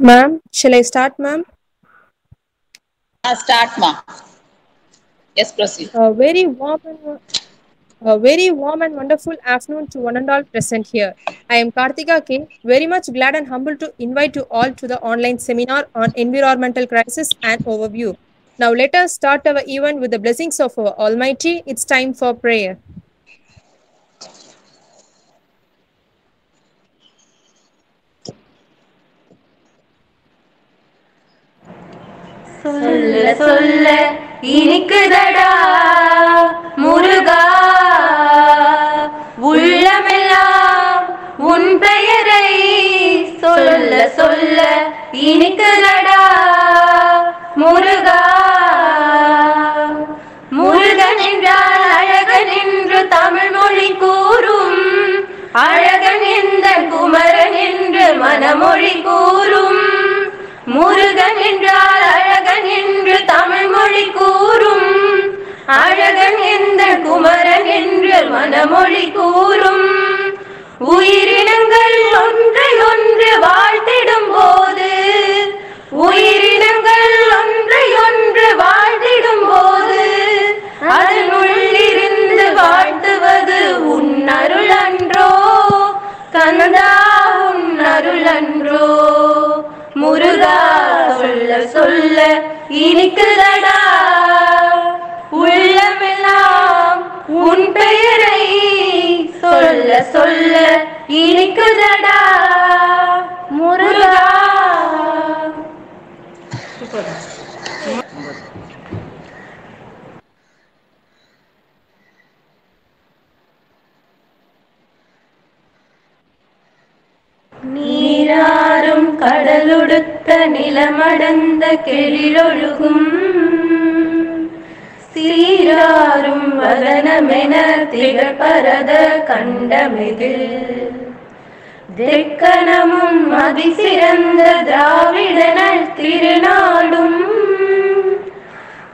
Ma'am, shall I start, ma'am? Ah, start, ma'am. Yes, proceed. A very warm and a very warm and wonderful afternoon to one and all present here. I am Kartika K. Very much glad and humble to invite you all to the online seminar on environmental crisis and overview. Now let us start our event with the blessings of our Almighty. It's time for prayer. சொல்ல சொல்ல இனிக்குதடா முருகா. உள்ளமெல்லாம் உன் பெயரை சொல்ல சொல்ல இனிக்குதடா முருகா. முருகன் என்றால் அழகன் என்று தமிழ் மொழி கூறும். அழகன் எந்த குமரன் என்று மனமொழி கூறும். முருகன் என்றால் அழகன் என்று தமிழ் மொழி கூறும். அழகன் எந்த குமரன் என்று வனமொழி கூறும். உயிரினங்கள் ஒன்றை ஒன்று வாழ்த்திடும் போது உயிரினங்கள் ஒன்றை ஒன்று வாழ்த்திடும் போது அதனுள்ளிருந்து வாழ்த்துவது உன் அருளன்றோ கந்தா உன் முருகா சொல்ல சொல்ல இனிக்குதடா. உள்ளமெல்லாம் உன் பெயரை சொல்ல சொல்ல இனிக்குதடா. முருகா. நீராறும் கடலுடுத்த நிலமடந்த கெழிலொழுகும். சீராறும் வதனமென திகழ்பரத கண்டமிதில் திக்கணமும் மதிசிறந்த திராவிடனல் திருநாடும்.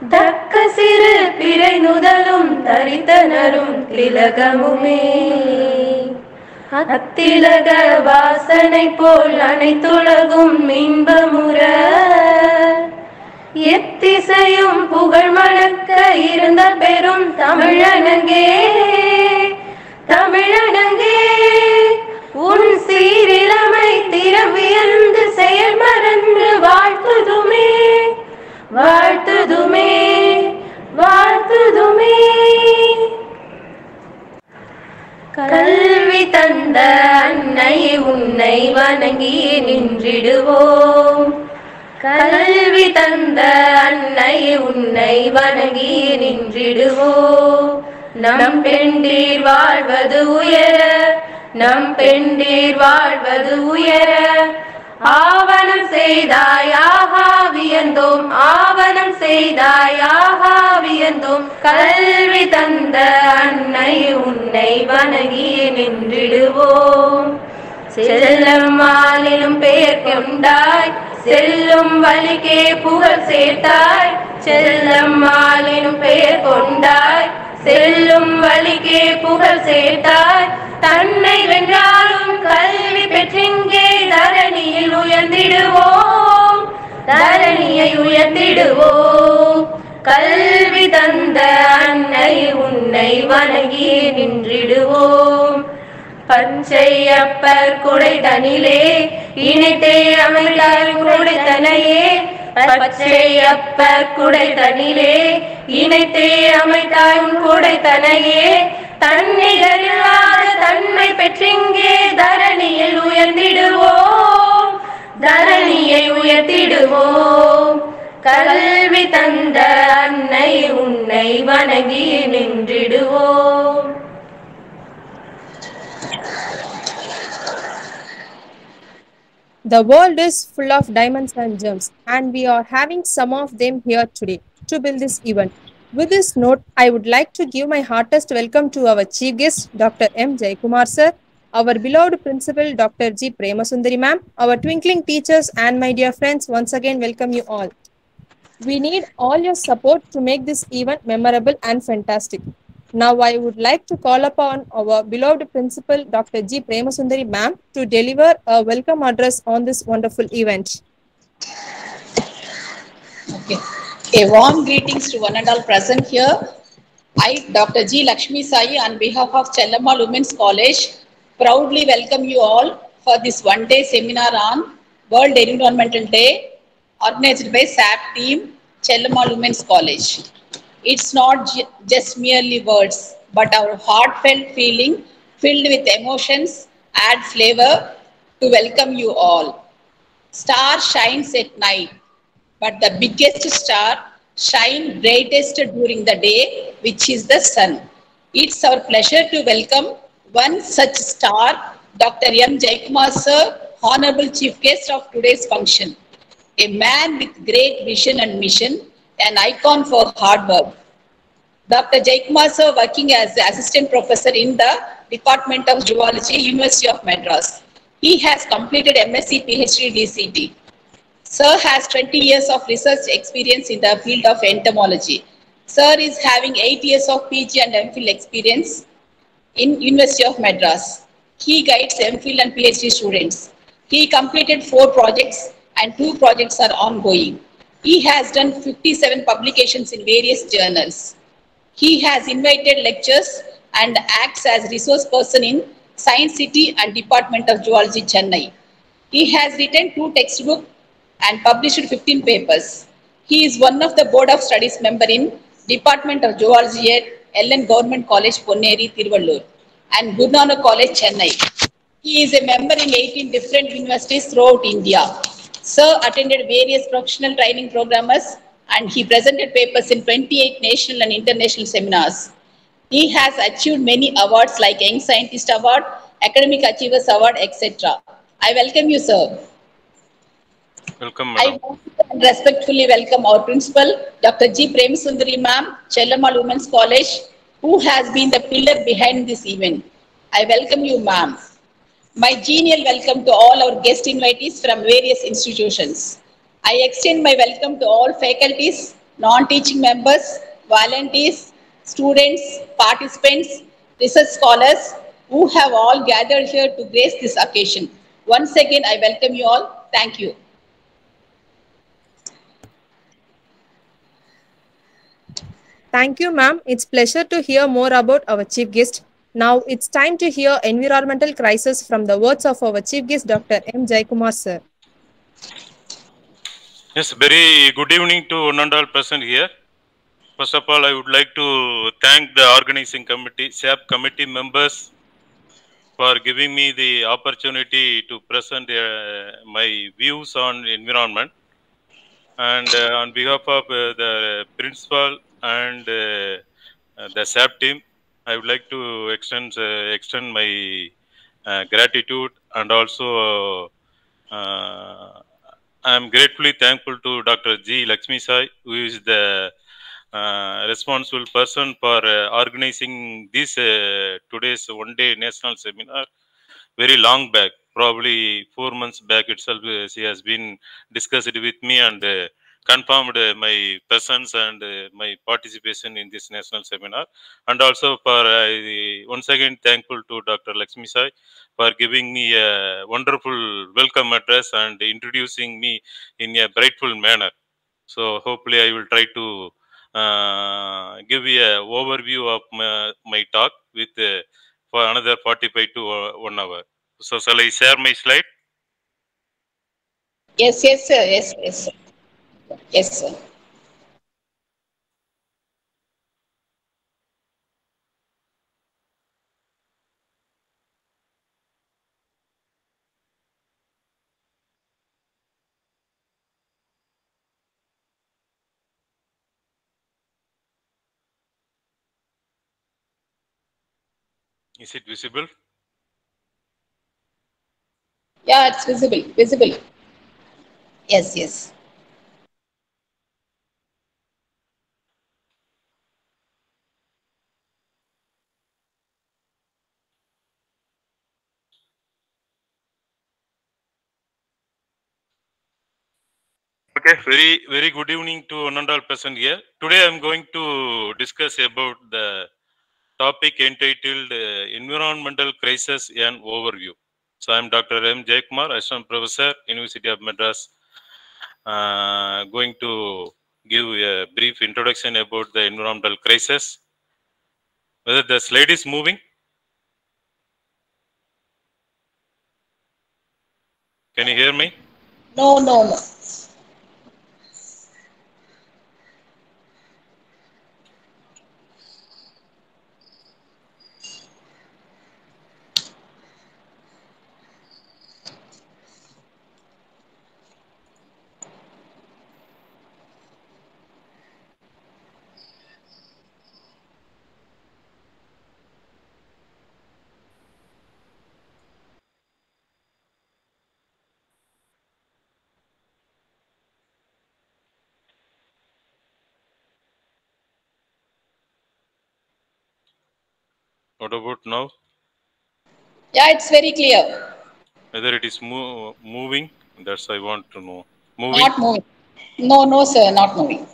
தக்க சிறு பிறை நுதலும் தரித்தனரும் திலகமுமே. அத்திலக வாசனை போல் அனைத்துலகும் இன்பமுற. எத்திசையும் புகழ் மணக்க இருந்த பெரும் தமிழனங்கே தமிழனங்கே. உன்னை வணங்கி நின்றிடுவோம். கல்வி தந்த அன்னை உன்னை வணங்கி நின்றிடுவோம். நம் பெண்டீர் வாழ்வது உயர நம் பெண்டீர் வாழ்வது உயர. ஆவணம் செய்தாயாக வியந்தோம் ஆவணம் செய்தாயாக வியந்தோம் கல்வி தந்த அன்னை உன்னை வணங்கி நின்றிடுவோம். செல்லும் மாலிலும் பெயர் கொண்டாய் செல்லும் வழிக்கே புகழ் சேர்த்தாய். செல்லும் பெயர் கொண்டாய் செல்லும் வழிக்கே புகழ் சேர்த்தாய். தன்னை வென்றாலும் கல்வி பெற்றிங்கே தரணியில் உயர்ந்திடுவோம். தரணியை உயர்ந்திடுவோம் கல்வி தந்த அன்னை உன்னை வணங்கி நின்றிடுவோம். பச்சை அப்பர் குடைதனிலே இணைத்தே அமைந்தார் குடைத்தனையே பச்சையப்பர் குடைதனிலே இணைத்தே அமைத்தாய் உன் குடைத்தனையே தன்னிகரில்லாத தன்மை பெற்றிங்கே தரணியில் உயர்ந்திடுவோம். தரணியை உயர்த்திடுவோம். கல்வி தந்த அன்னை உன்னை வணங்கி நின்றிடுவோம். The world is full of diamonds and gems, and we are having some of them here today to build this event. With this note, I would like to give my heartiest welcome to our chief guest, Dr. M. Jaikumar sir, our beloved principal, Dr. G. Premasundari ma'am, our twinkling teachers, and my dear friends, once again welcome you all. We need all your support to make this event memorable and fantastic. Now, I would like to call upon our beloved principal, Dr. G. Premasundari ma'am, to deliver a welcome address on this wonderful event. Okay. A warm greetings to one and all present here. I, Dr. G. Lakshmi Sai, on behalf of Chellammal Women's College, proudly welcome you all for this one-day seminar on World Environmental Day, organized by SAP team, Chellammal Women's College. It's not ju- just merely words, but our heartfelt feeling filled with emotions add flavor to welcome you all. Star shines at night, but the biggest star shine brightest during the day, which is the sun. It's our pleasure to welcome one such star, Dr. M. Jaikumar sir, Honorable Chief Guest of today's function. A man with great vision and mission, an icon for hard work. Dr. Jaikumar sir working as the assistant professor in the Department of Zoology, University of Madras. He has completed MSc PhD DCT. Sir has 20 years of research experience in the field of entomology. Sir is having 8 years of PG and MPhil experience in University of Madras. He guides MPhil and PhD students. He completed 4 projects and 2 projects are ongoing. He has done 57 publications in various journals. He has invited lectures and acts as resource person in Science City and Department of Zoology, Chennai. He has written two textbooks and published 15 papers. He is one of the Board of Studies member in Department of Zoology at Ellen Government College, Ponneri, Tiruvallur and Guru College, Chennai. He is a member in 18 different universities throughout India. Sir attended various professional training programs and he presented papers in 28 national and international seminars. He has achieved many awards like Young Scientist Award, Academic Achievers Award, etc. I welcome you, sir. Welcome, madam. to respectfully welcome our principal, Dr. G. Premasundari ma'am, Chellammal Women's College, who has been the pillar behind this event. I welcome you, ma'am. My genial welcome to all our guest invitees from various institutions. I extend my welcome to all faculties, non-teaching members, volunteers, students, participants, research scholars who have all gathered here to grace this occasion. Once again, I welcome you all. Thank you. Thank you, ma'am. It's pleasure to hear more about our chief guest. Now it's time to hear environmental crisis from the words of our chief guest, Dr. M. Jaikumar, sir. Yes, very good evening to one and all present here. First of all, I would like to thank the organizing committee, SAP committee members for giving me the opportunity to present uh, my views on environment. And uh, on behalf of uh, the principal and uh, the SAP team, I would like to extend uh, extend my uh, gratitude and also uh, I am gratefully thankful to Dr. G. Lakshmi Sai, who is the uh, responsible person for uh, organizing this uh, today's one-day national seminar. Very long back, probably four months back itself, she has been discussed with me and confirmed my presence and my participation in this national seminar. And also for uh, once again thankful to Dr. Lakshmi Sai for giving me a wonderful welcome address and introducing me in a brightful manner. So hopefully I will try to uh, give you a overview of my, my talk with uh, for another 45 to uh, one hour. So shall I share my slide? Yes, yes, sir. Yes, yes, sir. Yes, sir. Is it visible? Yeah, it's visible, visible. Yes, yes. Very very good evening to one and all present here. Today I'm going to discuss about the topic entitled uh, Environmental Crisis and Overview. So I'm Dr. M. Jaikumar, Assistant Professor, University of Madras, uh, going to give a brief introduction about the environmental crisis. Whether the slide is moving? Can you hear me? No, no, no. What about now? Yeah, it's very clear. Whether it is mo- moving? That's I want to know. Moving? Not moving. No, no, sir, not moving.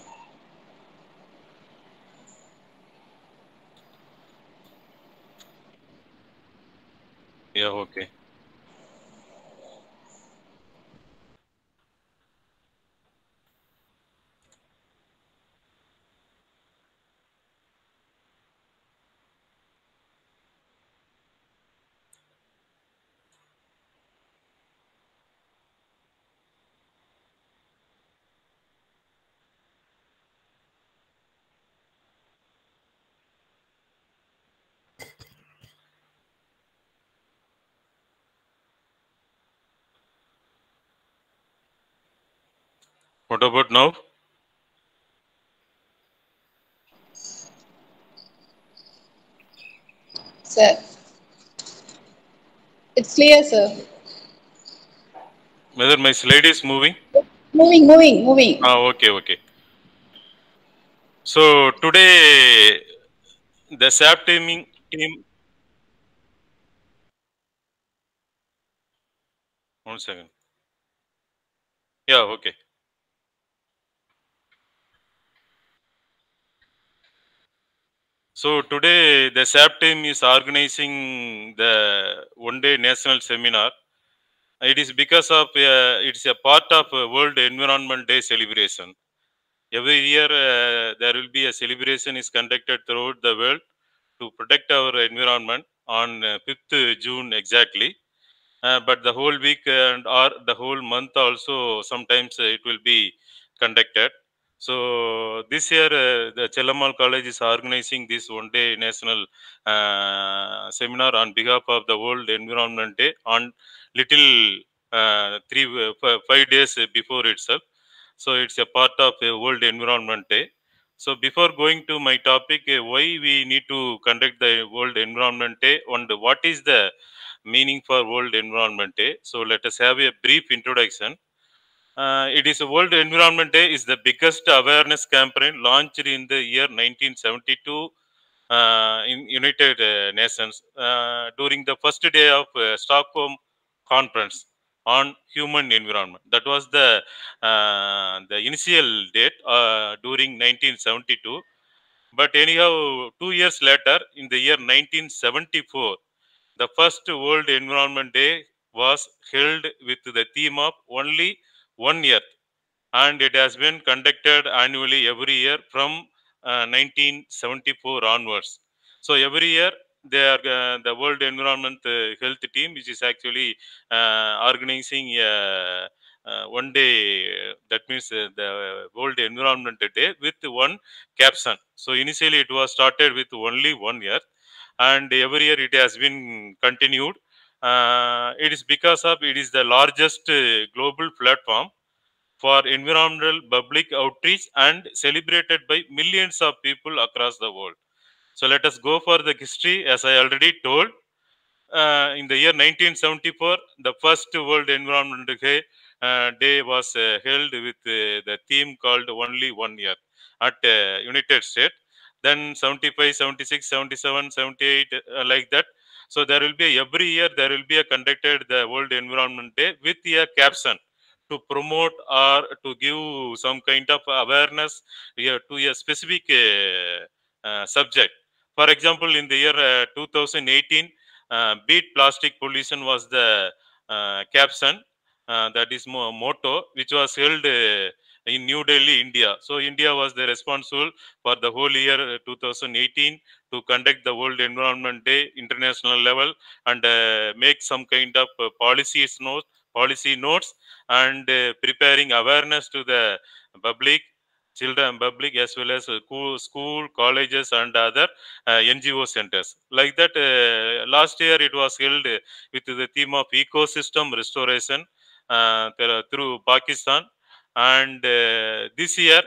What about now? Sir. It's clear, sir. Whether my slide is moving? Moving, moving, moving. Ah, okay, okay. So today the SAP teaming team. One second. Yeah, okay. So today the SAP team is organizing the one day national seminar. It is because of uh, it's a part of World Environment Day celebration. Every year uh, there will be a celebration is conducted throughout the world to protect our environment on uh, 5th June exactly. Uh, but the whole week and or the whole month also sometimes it will be conducted. So this year uh, the Chellammal College is organizing this one day national uh, seminar on behalf of the World Environment Day on little uh, three uh, five days before itself. So it's a part of a World Environment Day. So before going to my topic, uh, why we need to conduct the World Environment Day and what is the meaning for World Environment Day. So let us have a brief introduction. Uh, it is a World Environment Day is the biggest awareness campaign launched in the year 1972 uh, in United uh, Nations uh, during the first day of uh, Stockholm Conference on Human Environment. That was the uh, the initial date during 1972. But anyhow, two years later, in the year 1974, the first World Environment Day was held with the theme of only one year. And it has been conducted annually every year from uh, 1974 onwards. So every year they are uh, the world environment uh, health team which is actually uh, organizing a, uh, one day uh, that means the world environment day with one caption. So initially it was started with only one year. And every year it has been continued it is because of it is the largest uh, global platform for environmental public outreach and celebrated by millions of people across the world. So let us go for the history. As I already told, uh, in the year 1974, the first World Environment Day, uh, Day was uh, held with uh, the theme called Only One Year at uh, United States. Then 75, 76, 77, 78, uh, like that. So there will be every year there will be a conducted the World Environment Day with a caption to promote or to give some kind of awareness to a specific uh, uh, subject. For example, in the year uh, 2018, uh, beat plastic pollution was the caption that is mo- motto which was held in new delhi india. So india was the responsible for the whole year uh, 2018 to conduct the world environment day international level and uh, make some kind of uh, policies notes policy notes and uh, preparing awareness to the public children public as well as uh, school, colleges and other uh, ngo centers. Like that uh, last year it was held with the theme of ecosystem restoration uh, through pakistan and uh, this year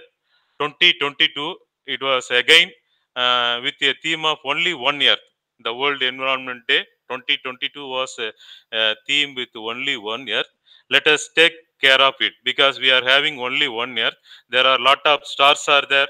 2022 it was again uh, with a theme of only one year. The world environment day 2022 was a, a theme with only one year. Let us take care of it because we are having only one year. There are lot of stars are there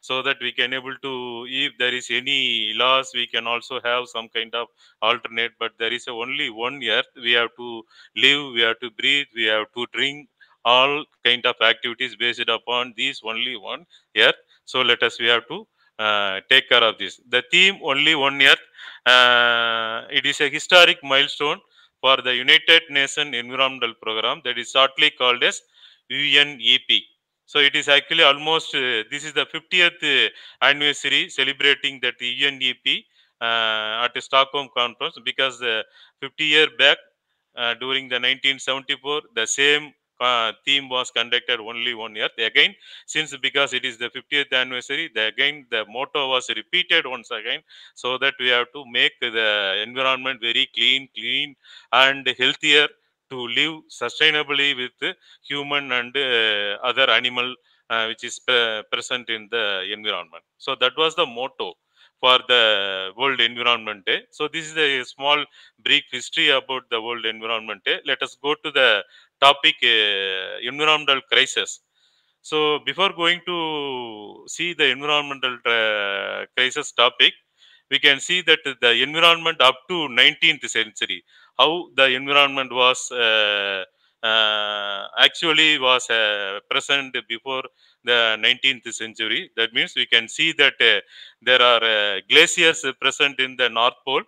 so that we can able to if there is any loss we can also have some kind of alternate. But there is only one earth we have to live we have to breathe we have to drink all kind of activities based upon these only one earth so let us we have to uh, take care of this. The theme only one earth uh, it is a historic milestone for the united nation environmental program that is shortly called as unep so it is actually almost uh, this is the 50th uh, anniversary celebrating that the UNEP uh, at the Stockholm conference because uh, 50 year back uh, during the 1974 the same uh, theme was conducted only one year again since because it is the 50th anniversary the again the motto was repeated once again so that we have to make the environment very clean clean and healthier to live sustainably with human and uh, other animal uh, which is pre- present in the environment. So that was the motto for the World Environment Day. So this is a small brief history about the World Environment Day. Let us go to the topic uh, environmental crisis. So before going to see the environmental uh, crisis topic, we can see that the environment up to 19th century, how the environment was uh, actually was uh, present before the 19th century. That means we can see that uh, there are uh, glaciers present in the North Pole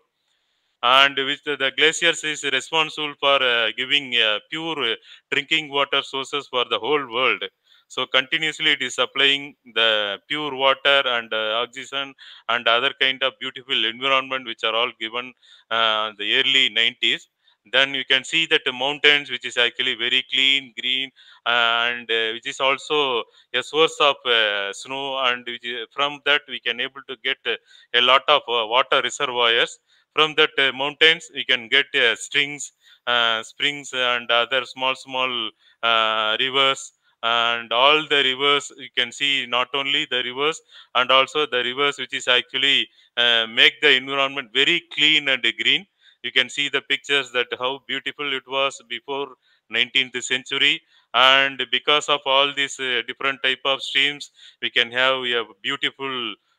and which the, the glaciers is responsible for uh, giving uh, pure uh, drinking water sources for the whole world so continuously it is supplying the pure water and uh, oxygen and other kind of beautiful environment which are all given uh, the early 90s then you can see that the mountains which is actually very clean green and uh, which is also a source of uh, snow. And is, from that we can able to get uh, a lot of uh, water reservoirs. From that uh, mountains we can get uh, strings uh, springs and other small small uh, rivers. And all the rivers you can see not only the rivers and also the rivers which is actually uh, make the environment very clean and green you can see the pictures that how beautiful it was before 19th century and because of all these uh, different type of streams we can have a beautiful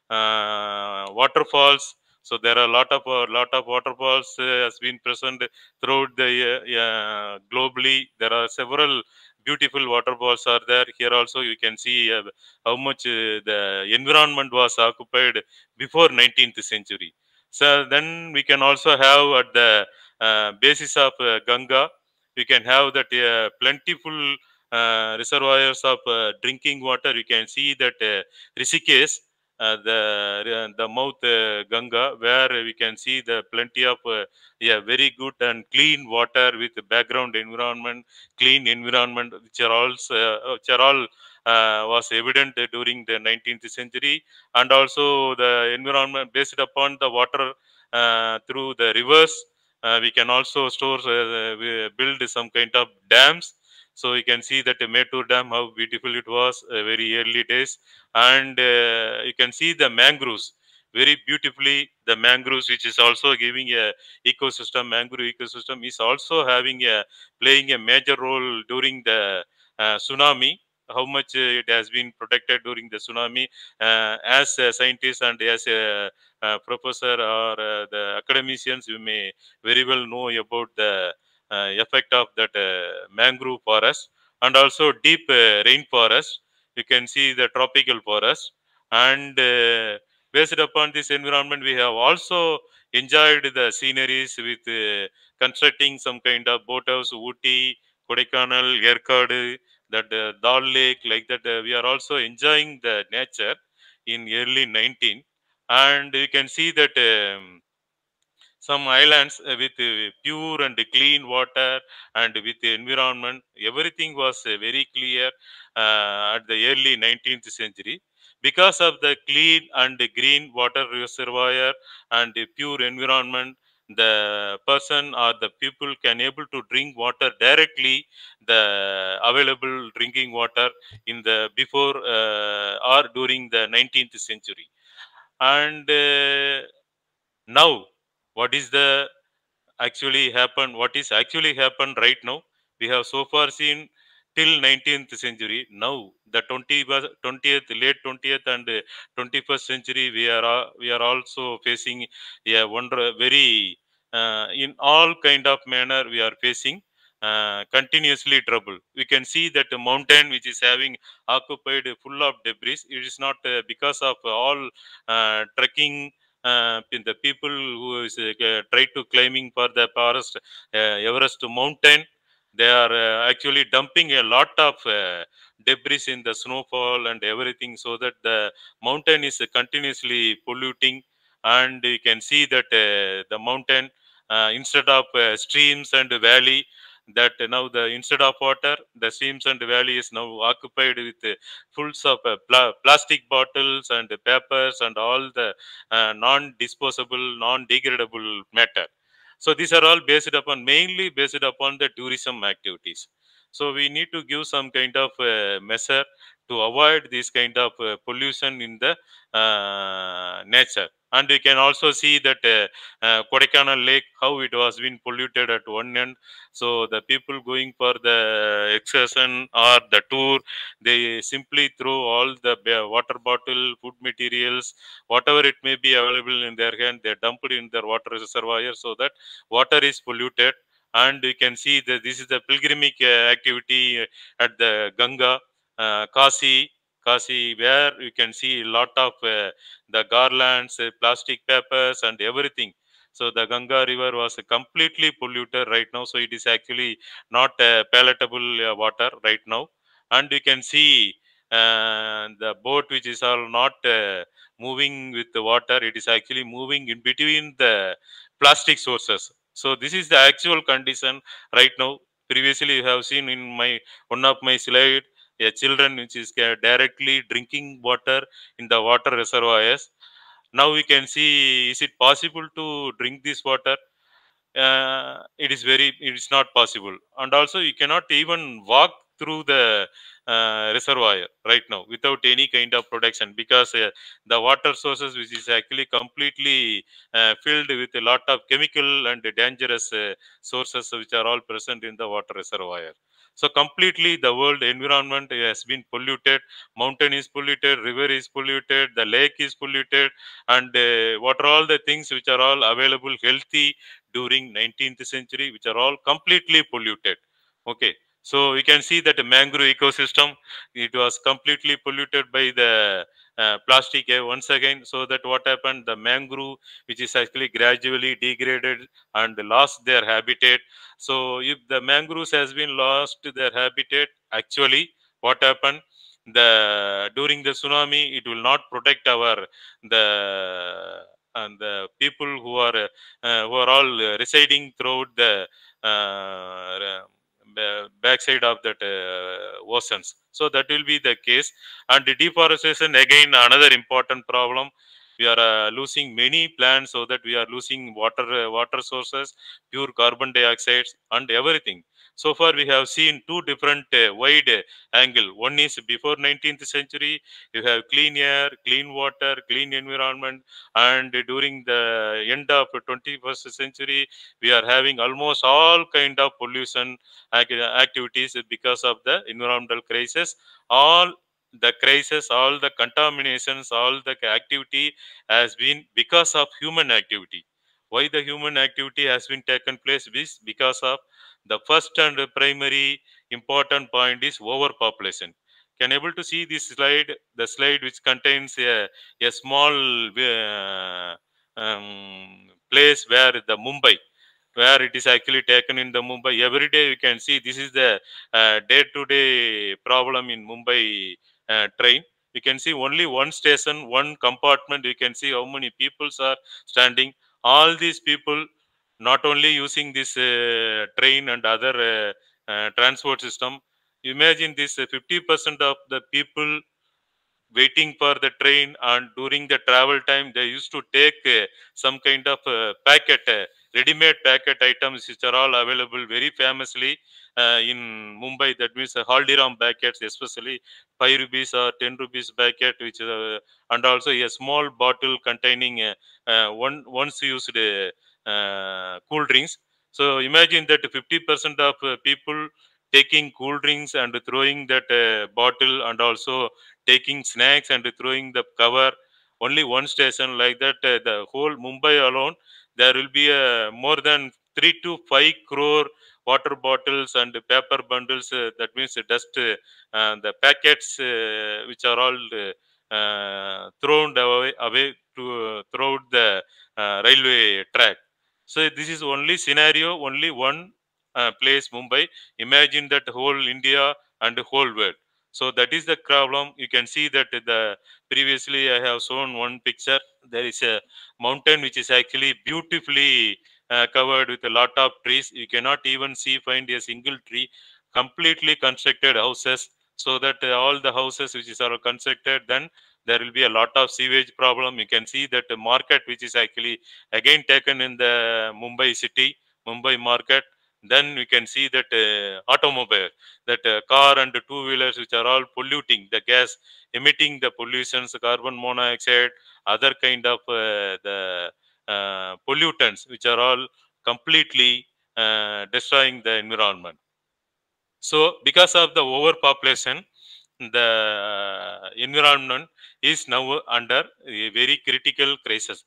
uh, waterfalls so there are a lot of a lot of waterfalls uh, has been present throughout the uh, uh, globally. There are several beautiful waterfalls are there. Here also you can see uh, how much uh, the environment was occupied before 19th century. So then we can also have at the uh, basis of uh, Ganga, we can have that uh, plentiful uh, reservoirs of uh, drinking water. You can see that uh, Rishikesh uh, the the mouth Ganga, where we can see the plenty of yeah very good and clean water with background environment, clean environment, which are uh, which are all was evident during the 19th century, and also the environment based upon the water uh, through the rivers. Uh, we can also store, uh, build some kind of dams. So you can see that the Mettur Dam, how beautiful it was, uh, very early days and uh, you can see the mangroves very beautifully the mangroves which is also giving a ecosystem mangrove ecosystem is also having a playing a major role during the uh, tsunami how much uh, it has been protected during the tsunami uh, as a scientist and as a, uh professor or uh, the academicians you may very well know about the uh, effect of that uh, mangrove forest and also deep uh, rainforest. You can see the tropical forest and uh, based upon this environment we have also enjoyed the sceneries with uh, constructing some kind of boathouse Ooty, Kodaikanal, Yerkadu, that uh, Dal Lake like that uh, we are also enjoying the nature in early 19 and you can see that um, some islands uh, with uh, pure and clean water and with the environment everything was uh, very clear at the early 19th century. Because of the clean and green water reservoir and the pure environment the person or the people can able to drink water directly the available drinking water in the before uh, or during the 19th century. And uh, now what is the actually happen what is actually happened right now? We have so far seen till 19th century. Now the 20 was- 20th late 20th and uh, 21st century we are we are also facing a wonder very uh, in all kind of manner we are facing uh, continuously trouble. We can see that the mountain which is having occupied full of debris it is not uh, because of all uh, trekking uh, the people who is uh, try to climbing for the forest uh, everest mountain they are uh, actually dumping a lot of uh, debris in the snowfall and everything so that the mountain is continuously polluting. And you can see that uh, the mountain instead of streams and valley that now the instead of water the streams and valley is now occupied with uh, fulls of uh, pla- plastic bottles and papers and all the non disposable non degradable matter So these are all based upon mainly based upon the tourism activities. So we need to give some kind of uh, measure to avoid this kind of uh, pollution in the uh, nature. And we can also see that uh, uh, Kodaikanal Lake, how it was been polluted at one end. So the people going for the excursion or the tour, they simply throw all the water bottle, food materials, whatever it may be available in their hand, they dump it in their water reservoir so that water is polluted. And you can see that this is the pilgrimage uh, activity at the Ganga, uh, Kasi, Where you can see a lot of uh, the garlands, uh, plastic papers, and everything. So the Ganga river was completely polluted right now. So it is actually not palatable uh, water right now. And you can see uh, the boat which is all not uh, moving with the water. It is actually moving in between the plastic sources. So this is the actual condition right now. Previously, you have seen in my one of my slide a children which is directly drinking water in the water reservoirs. Now we can see is it possible to drink this water? Uh, it is very it is not possible. And also you cannot even walk through the uh, reservoir right now without any kind of protection because uh, the water sources which is actually completely uh, filled with a lot of chemical and dangerous uh, sources which are all present in the water reservoir so completely the world environment has been polluted mountain is polluted river is polluted the lake is polluted and uh, what are all the things which are all available healthy during 19th century which are all completely polluted. Okay so we can see that the mangrove ecosystem it was completely polluted by the uh, plastic uh, once again. So that what happened? The mangrove which is actually gradually degraded and lost their habitat. So if the mangroves has been lost their habitat actually what happened? The during the tsunami it will not protect our the and the people who are uh, who are all residing throughout the uh, backside of that uh, oceans. So that will be the case. And the deforestation again another important problem. We are uh, losing many plants so that we are losing water uh, water sources pure carbon dioxide and everything so far we have seen two different uh, wide uh, angle. One is before 19th century you have clean air clean water clean environment and during the end of 21st century we are having almost all kind of pollution activities because of the environmental crisis. All the crisis all the contaminations all the activity has been because of human activity. Why the human activity has been taken place? Is because of the first and primary important point is overpopulation. Can able to see this slide? The slide which contains a, a small uh, um, place where the mumbai where it is actually taken in the mumbai. Every day you can see this is the uh, day to day problem in mumbai uh, train. You can see only one station one compartment. You can see how many peoples are standing. All these people not only using this uh, train and other uh, uh, transport system imagine this uh, 50% of the people waiting for the train and during the travel time they used to take uh, some kind of uh, packet uh, ready-made packet items which are all available very famously in mumbai. That means uh, haldiram packets especially 5 rupees or 10 rupees packet which and also a small bottle containing one once used cool drinks. So imagine that 50% of uh, people taking cool drinks and throwing that uh, bottle and also taking snacks and throwing the cover only one station like that uh, the whole mumbai alone there will be uh, more than 3 to 5 crore water bottles and paper bundles uh, that means uh, dust uh, uh, the packets uh, which are all uh, uh, thrown away, away to uh, throughout the uh, railway track so this is only scenario only one uh, place mumbai. Imagine that whole india and whole world. So that is the problem. You can see that the previously i have shown one picture. There is a mountain which is actually beautifully uh, covered with a lot of trees. You cannot even see find a single tree. Completely constructed houses so that all the houses which is are constructed then there will be a lot of sewage problem. You can see that the market, which is actually again taken in the Mumbai city, Mumbai market. Then we can see that uh, automobile, that uh, car and two wheelers, which are all polluting the gas, emitting the pollutions, carbon monoxide, other kind of uh, the uh, pollutants, which are all completely uh, destroying the environment. So, because of the overpopulation, the environment is now under a very critical crisis.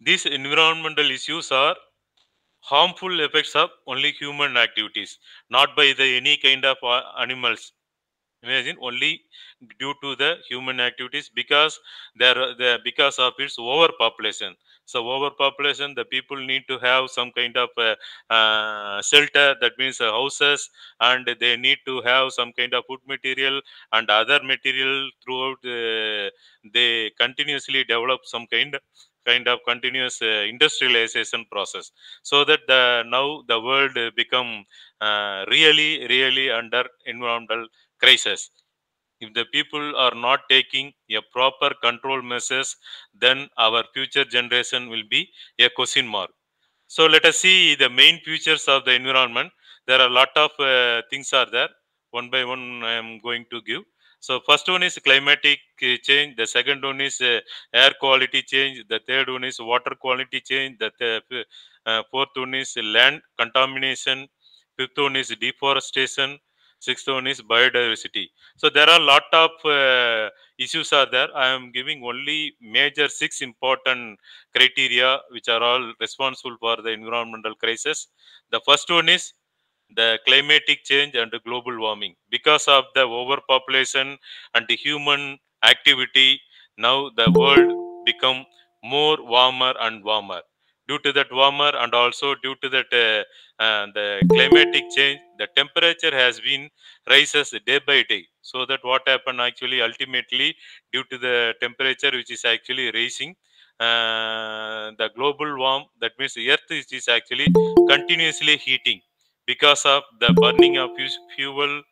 These environmental issues are harmful effects of only human activities, not by the any kind of uh, animals. Imagine only due to the human activities because there the because of its overpopulation. So overpopulation, the people need to have some kind of uh, uh, shelter. That means uh, houses, and they need to have some kind of food material and other material throughout. They continuously develop some kind kind of continuous uh, industrialization process so that the now the world become uh, really really under environmental crisis if the people are not taking a proper control measures then our future generation will be a question mark. So let us see the main features of the environment. There are a lot of uh, things are there. One by one i am going to give. So first one is climatic uh, change. The second one is uh, air quality change. The third one is water quality change. The th- uh, fourth one is land contamination. Fifth one is deforestation sixth one is biodiversity. So there are a lot of uh, issues are there. I am giving only major six important criteria which are all responsible for the environmental crisis. The first one is the climatic change and the global warming. Because of the overpopulation and the human activity now the world become more warmer and warmer due to that warmer and also due to that uh, uh, the climatic change the temperature has been rises day by day. So that what happened actually ultimately due to the temperature which is actually rising uh, the global warm that means the earth is, is actually continuously heating because of the burning of fuel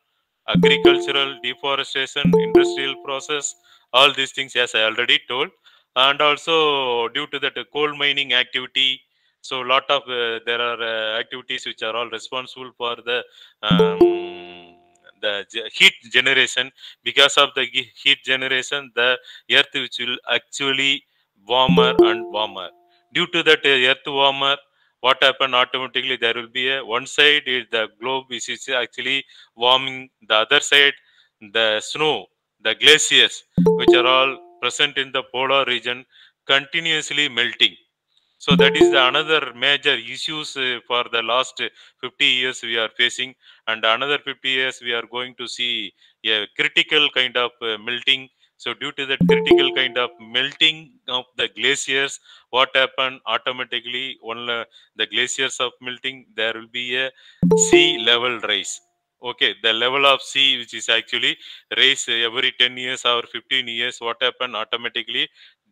agricultural deforestation industrial process all these things as i already told and also due to that coal mining activity so a lot of uh, there are uh, activities which are all responsible for the um, the heat generation. Because of the heat generation the earth which will actually warmer and warmer. Due to that uh, earth warmer what happened automatically there will be a one side is the globe which is actually warming the other side the snow the glaciers which are all present in the polar region continuously melting. So that is the another major issues uh, for the last 50 years we are facing. And another 50 years we are going to see a critical kind of uh, melting. So due to that critical kind of melting of the glaciers what happened automatically? One uh, the glaciers of melting there will be a sea level rise okay the level of sea which is actually raise every 10 years or 15 years what happened automatically?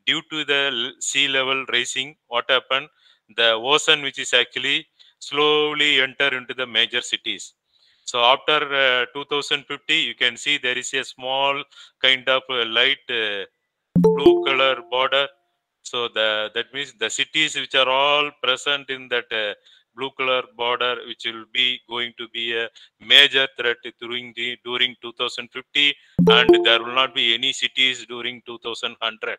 Due to the sea level rising what happened? The ocean which is actually slowly enter into the major cities. So after uh, 2050 you can see there is a small kind of uh, light uh, blue color border. So the that means the cities which are all present in that uh, blue color border which will be going to be a major threat during the during 2050 and there will not be any cities during 2100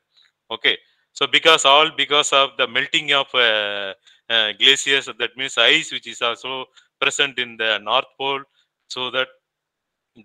okay. So because all because of the melting of uh, uh, glaciers that means ice which is also present in the north pole so that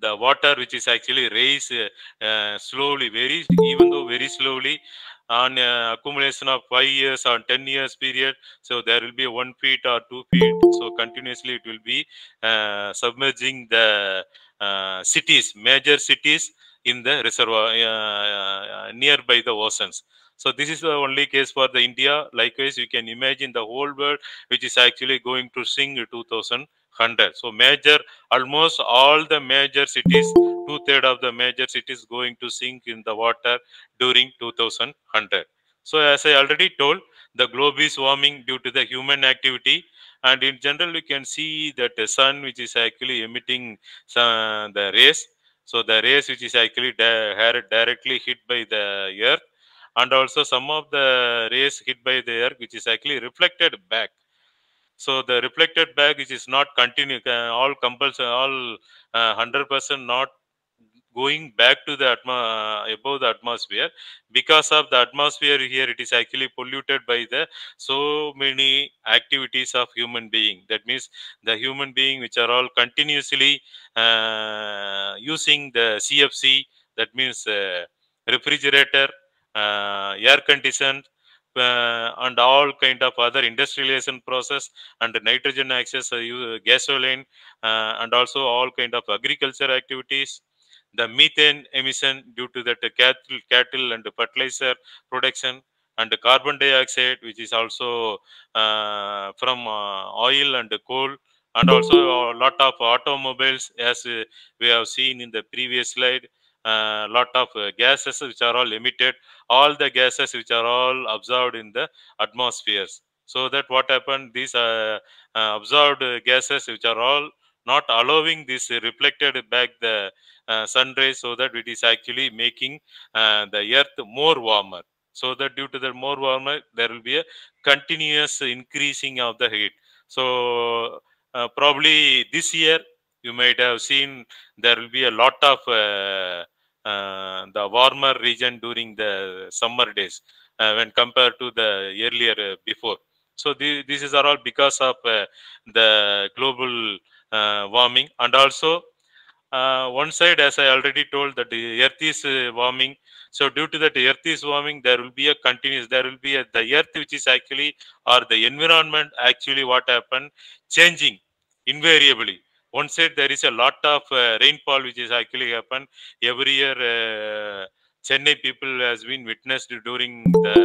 the water which is actually raised uh, slowly very even though very slowly on accumulation of 5 years or 10 years period so there will be 1 feet or 2 feet. So continuously it will be uh, submerging the uh, cities major cities in the reservoir uh, nearby the oceans. So this is the only case for the india. Likewise you can imagine the whole world which is actually going to sink 2100 so major almost all the major cities two third of the major cities going to sink in the water during 2100 so as i already told the globe is warming due to the human activity. And in general you can see that the sun which is actually emitting uh, the rays So the rays which is actually di- directly hit by the earth, and also some of the rays hit by the earth which is actually reflected back. So the reflected back which is not continue uh, all compulsory all hundred percent not going back to the atmo- uh, above the atmosphere. Because of the atmosphere here it is actually polluted by the so many activities of human being. That means the human being which are all continuously uh, using the cfc that means uh, refrigerator uh, air conditioned uh, and all kind of other industrialization process and nitrogen access uh, gasoline uh, and also all kind of agriculture activities the methane emission due to that uh, cattle, cattle and fertilizer production and carbon dioxide which is also uh, from uh, oil and coal and also a lot of automobiles as uh, we have seen in the previous slide. A lot of uh, gases which are all emitted all the gases which are all absorbed in the atmospheres. So that what happened these uh, uh, absorbed uh, gases which are all not allowing this reflected back the uh, sun rays so that it is actually making uh, the earth more warmer. So that due to the more warmer there will be a continuous increasing of the heat. So uh, probably this year you might have seen there will be a lot of uh, uh, the warmer region during the summer days uh, when compared to the earlier before. So the, this is all because of the global warming. And also uh, one side as i already told that the earth is uh, warming. So due to that earth is warming there will be a continuous there will be a, the earth which is actually or the environment actually what happened changing invariably. One side there is a lot of uh, rainfall which is actually happen every year uh, chennai people has been witnessed during the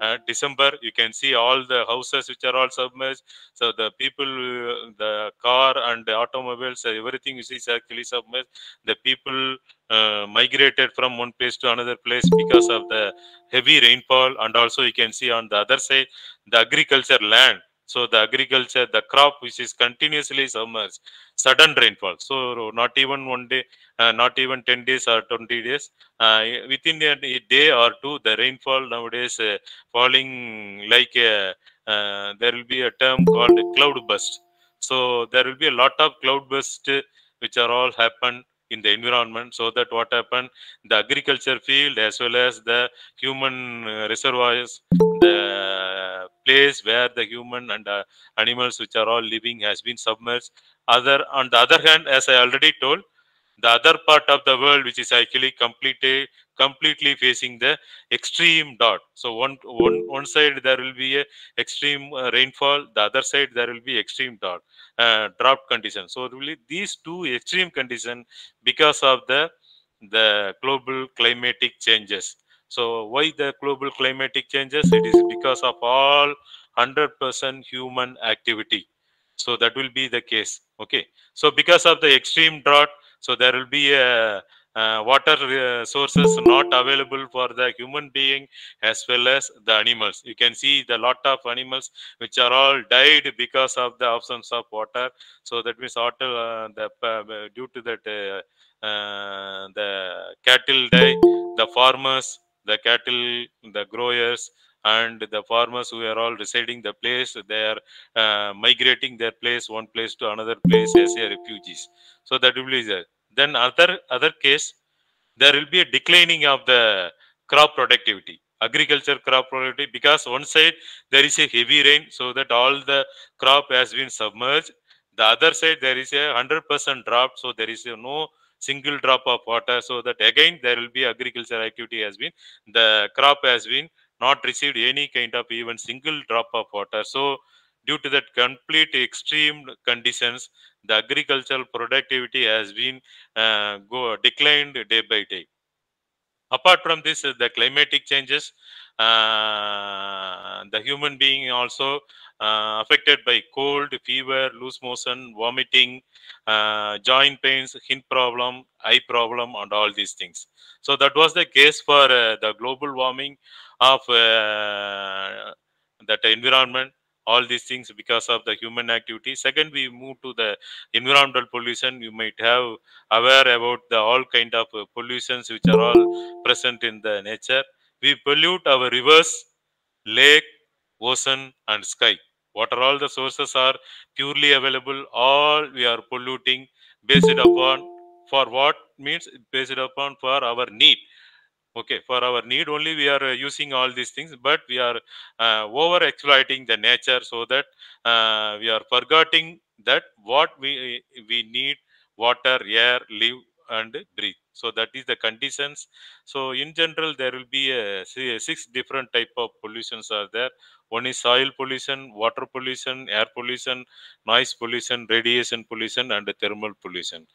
uh, december. You can see all the houses which are all submerged. So the people the car and the automobiles everything is is actually submerged the people uh, migrated from one place to another place because of the heavy rainfall. And also you can see on the other side the agriculture land so the agriculture the crop which is continuously submerged sudden rainfall. So not even one day uh, not even 10 days or 20 days uh, within a, day or two the rainfall nowadays uh, falling like uh, there will be a term called cloud burst. So there will be a lot of cloud burst which are all happen in the environment so that what happened the agriculture field as well as the human uh, reservoirs the place where the human and uh, animals which are all living has been submerged. Other on the other hand as i already told the other part of the world which is actually completely completely facing the extreme dot so one one one side there will be a extreme uh, rainfall the other side there will be extreme dot uh, drought condition. So really these two extreme condition because of the the global climatic changes so why the global climatic changes? It is because of all 100% human activity. So that will be the case okay? So because of the extreme drought so there will be a uh, water uh, sources not available for the human being as well as the animals. You can see the lot of animals which are all died because of the absence of water. So that means water uh, the uh, due to that uh, uh, the cattle die the farmers the cattle the growers and the farmers who are all residing the place they are uh, migrating their place one place to another place as a refugees. So that will be there then other other case there will be a declining of the crop productivity agriculture crop productivity because one side there is a heavy rain so that all the crop has been submerged. The other side there is a 100% drop so there is no single drop of water so that again there will be agriculture activity has been the crop has been not received any kind of even single drop of water. So due to that complete extreme conditions the agricultural productivity has been uh, go declined day by day. Apart from this the climatic changes uh, the human being also affected by cold fever loose motion vomiting uh, joint pains hip problem eye problem and all these things so that was the case for uh, the global warming of uh, that environment all these things because of the human activity. Second, we move to the environmental pollution. You might have aware about the all kind of uh, pollutions which are all present in the nature. We pollute our rivers, lake, ocean, and sky. What are all the sources are purely available? All we are polluting based upon for what means? Based upon for our need. Okay for our need only we are uh, using all these things but we are uh, over exploiting the nature so that uh, we are forgetting that what we we need water air live and breathe. So that is the conditions. So in general there will be a six different type of pollutions are there one is soil pollution water pollution air pollution noise pollution radiation pollution and thermal pollution.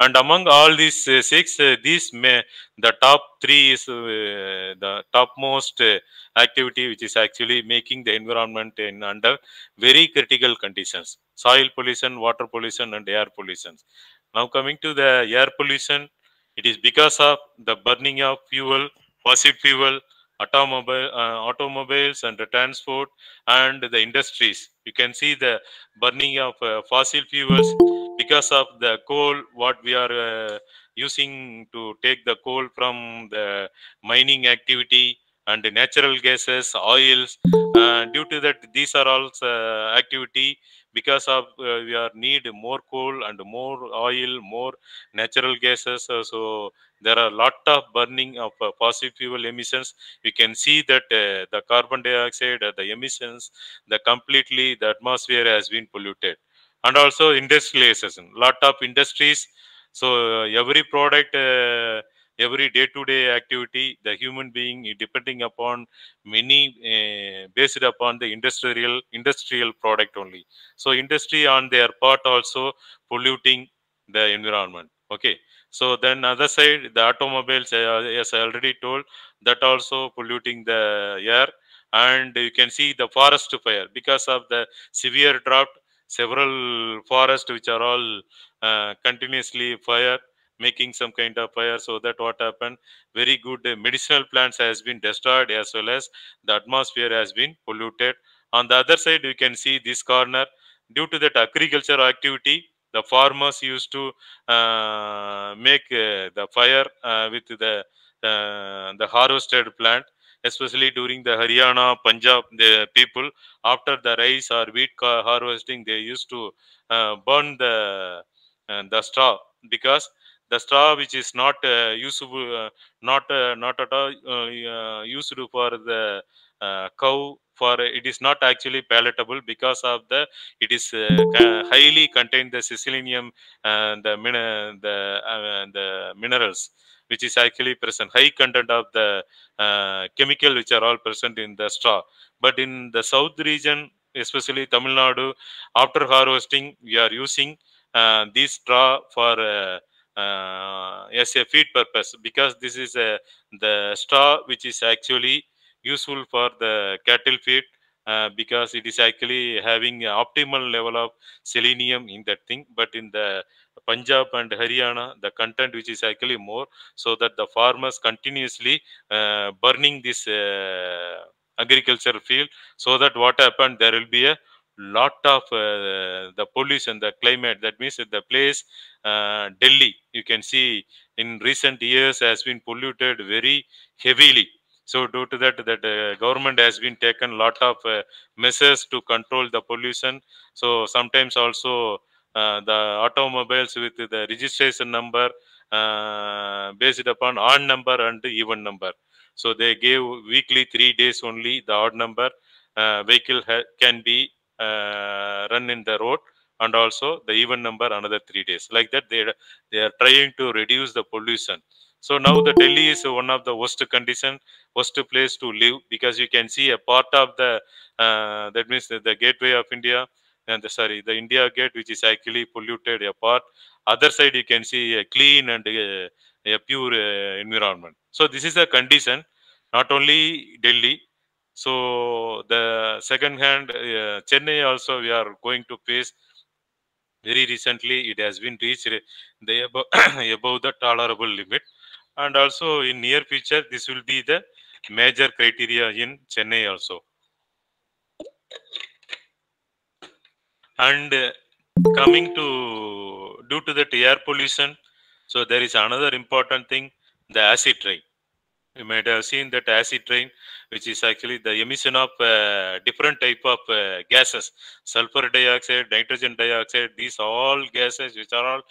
And among all these uh, six uh, these may the top three is uh, the topmost activity which is actually making the environment in under very critical conditions. Soil pollution water pollution and air pollution. Now coming to the air pollution it is because of the burning of fuel fossil fuel automobile uh, automobiles and transport and the industries. You can see the burning of uh, fossil fuels because of the coal what we are uh, using to take the coal from the mining activity and natural gases oils uh, due to that these are also uh, activity because of uh, we are need more coal and more oil more natural gases. Uh, so there are a lot of burning of uh, fossil fuel emissions. You can see that uh, the carbon dioxide uh, the emissions the completely the atmosphere has been polluted. And also industrialization lot of industries. So uh, every product uh, every day to day activity the human being depending upon many uh, based upon the industrial industrial product only. So industry on their part also polluting the environment. Okay. So then other side the automobiles uh, as i already told that also polluting the air. And you can see the forest fire. Because of the severe drought several forests which are all uh, continuously fire making some kind of fire. So that what happened very good medicinal plants has been destroyed as well as the atmosphere has been polluted. On the other side you can see this corner due to that agriculture activity the farmers used to uh, make uh, the fire uh, with the uh, the harvested plant especially during the haryana punjab the people after the rice or wheat harvesting they used to uh, burn the uh, the straw because the straw which is not uh, usable uh, not uh, not at all uh, used for the cow for it is not actually palatable because of the it is highly contain the selenium and the min- the the minerals which is actually present high content of the chemical which are all present in the straw. But in the south region especially tamil nadu after harvesting we are using uh, this straw for uh, as a feed purpose because this is a the straw which is actually useful for the cattle feed uh, because it is actually having optimal level of selenium in that thing. But in the punjab and haryana the content which is actually more so that the farmers continuously uh, burning this uh, agricultural field so that what happened there will be a lot of uh, the pollution the climate that means that the place uh, delhi you can see in recent years has been polluted very heavily. So due to that that uh, government has been taken a lot of uh, measures to control the pollution. So sometimes also uh, the automobiles with the registration number uh, based upon odd number and even number. So they gave weekly 3 days only the odd number vehicle can be run in the road and also the even number another 3 days. Like that they they are trying to reduce the pollution. So now the delhi is one of the worst condition worst place to live because you can see a part of the uh, that means the, the gateway of india and the, sorry the india gate which is actually polluted a part other side you can see a clean and uh, a pure uh, environment. So this is a condition not only delhi so the second hand uh, chennai also we are going to face very recently. It has been reached the above, above the tolerable limit. And also in near future this will be the major criteria in chennai also. And uh, coming to due to the air pollution so there is another important thing the acid rain you might have seen that acid rain which is actually the emission of uh, different type of uh, gases. Sulfur dioxide nitrogen dioxide these all gases which are all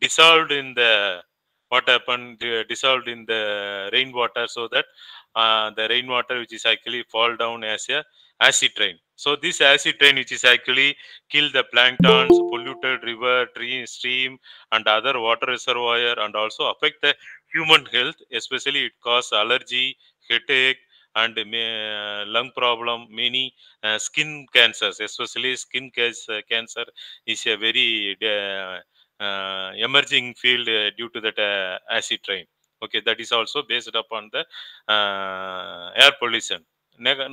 dissolved in the what happened are dissolved in the rainwater so that uh, the rainwater which is actually fall down as a acid rain so this acid rain which is actually kill the planktons polluted river tree stream and other water reservoir and also affect the human health. Especially it cause allergy headache and ma- lung problem. Many uh, skin cancers especially skin cancer is a very uh, uh, emerging field uh, due to that uh, acid rain. Okay that is also based upon the uh, air pollution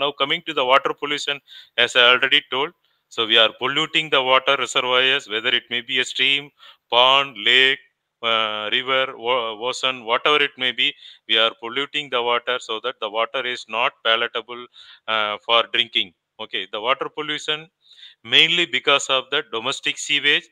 now coming to the water pollution as i already told so we are polluting the water reservoirs whether it may be a stream pond lake uh, river ocean whatever it may be we are polluting the water so that the water is not palatable uh, for drinking. Okay the water pollution mainly because of the domestic sewage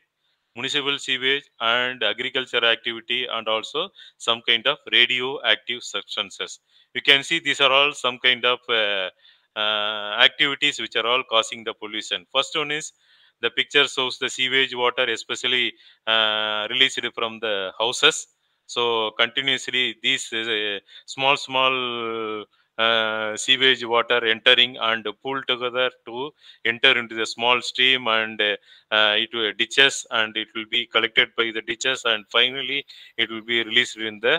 municipal sewage and agriculture activity and also some kind of radioactive substances you can see these are all some kind of uh, uh, activities which are all causing the pollution. First one is the picture shows the sewage water especially uh, released from the houses. So continuously these uh, small small uh, sewage water entering and pulled together to enter into the small stream and uh, it will ditches and it will be collected by the ditches and finally it will be released in the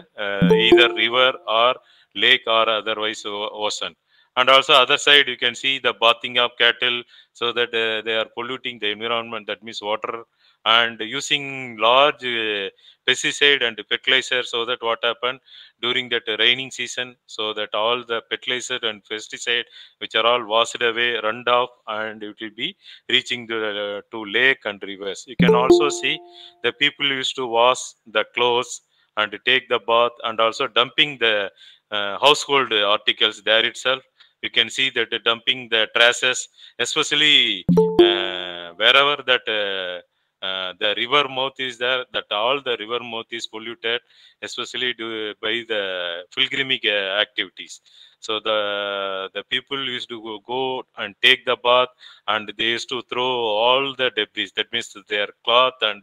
either river or lake or otherwise ocean. And also other side you can see the bathing of cattle so that uh, they are polluting the environment that means water. And using large uh, pesticide and fertilizer so that what happened during that raining season so that all the fertilizer and pesticide which are all washed away run off and it will be reaching the, to lake and rivers. You can also see the people used to wash the clothes and take the bath and also dumping the uh, household articles there itself. You can see that uh, dumping the trashes especially uh, wherever that uh, uh, the river mouth is there that all the river mouth is polluted especially do, by the pilgrimage uh, activities so the the people used to go, and take the bath and they used to throw all the debris. That means their cloth and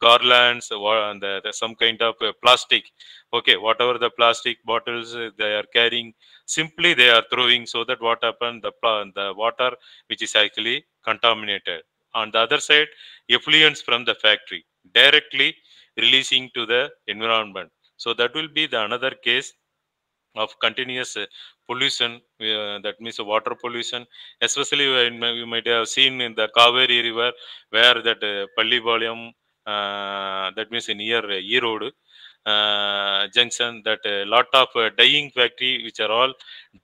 garlands and the, the, some kind of uh, plastic. Okay whatever the plastic bottles they are carrying simply they are throwing so that what happened the the water which is actually contaminated. On the other side effluents from the factory directly releasing to the environment. So that will be the another case of continuous uh, pollution uh, that means water pollution especially you might have seen in the kaveri river where that uh, uh, that means near uh, Erode junction that a lot of dyeing factory which are all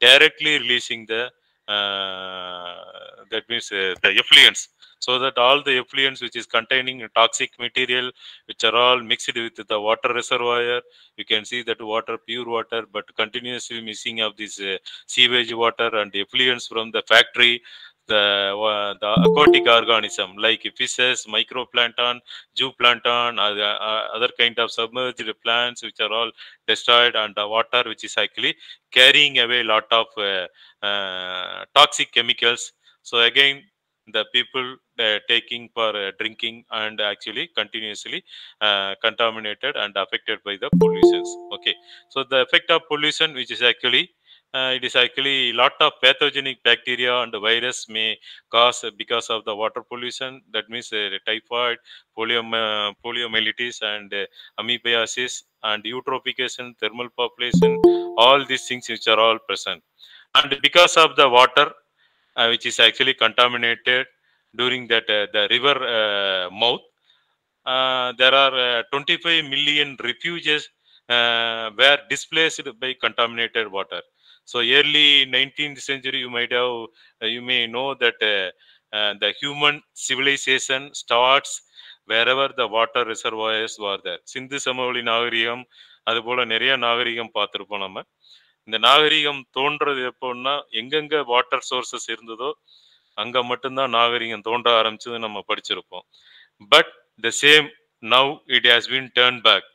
directly releasing the uh, that means uh, the effluents. So that all the effluents which is containing toxic material which are all mixed with the water reservoir you can see that water pure water but continuously missing of this uh, sewage water and effluents from the factory the uh, the aquatic organism like fishes microplankton zooplankton other, uh, other kind of submerged plants which are all destroyed and the water which is actually carrying away lot of uh, uh, toxic chemicals so again the people uh, taking for uh, drinking and actually continuously uh, contaminated and affected by the pollutions. Okay. So the effect of pollution which is actually uh, it is actually a lot of pathogenic bacteria and virus may cause because of the water pollution. That means uh, typhoid poliom uh, poliomyelitis and amoebiasis and eutrophication thermal population all these things which are all present. And because of the water which is actually contaminated during that uh, the river uh, mouth uh, there are uh, 25 million refugees uh, were displaced by contaminated water so early 19th century you might have uh, you may know that uh, uh, the human civilization starts wherever the water reservoirs were there சிந்து சமவெளி நாகரிகம் அது போல நிறைய நாகரிகம் பார்த்திருப்போம் நம்ம இந்த நாகரிகம் தோன்றது எப்போன்னா எங்கெங்க வாட்டர் சோர்சஸ் இருந்ததோ அங்க மட்டும்தான் நாகரிகம் தோன்ற ஆரம்பிச்சது நம்ம படிச்சிருப்போம். But the same now it has been turn back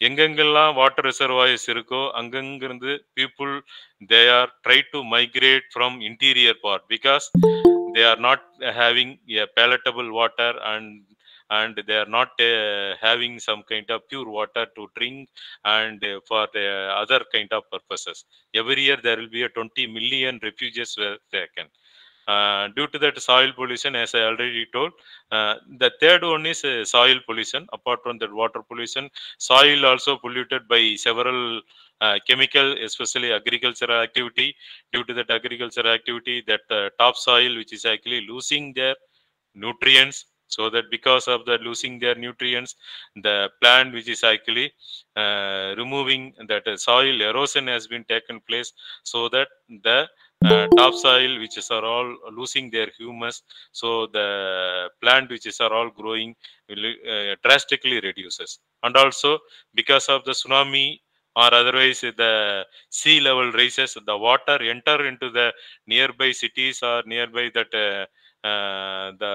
எங்கெங்கெல்லாம் வாட்டர் ரிசர்வாயர்ஸ் இருக்கோ அங்கங்கிருந்து people they are try to migrate from interior part because they are not having having palatable water and and they are not uh, having some kind of pure water to drink and uh, for the other kind of purposes. Every year there will be a 20 million refugees were taken uh, due to that soil pollution as i already told uh, the third one is uh, soil pollution. Apart from that water pollution soil also polluted by several uh, chemical especially agricultural activity. Due to that agricultural activity that uh, topsoil which is actually losing their nutrients so that because of the losing their nutrients the plant which is actually uh, removing that soil erosion has been taken place so that the uh, topsoil which is are all losing their humus so the plant which is are all growing will uh, drastically reduces. And also because of the tsunami or otherwise the sea level rises the water enter into the nearby cities or nearby that uh, uh, the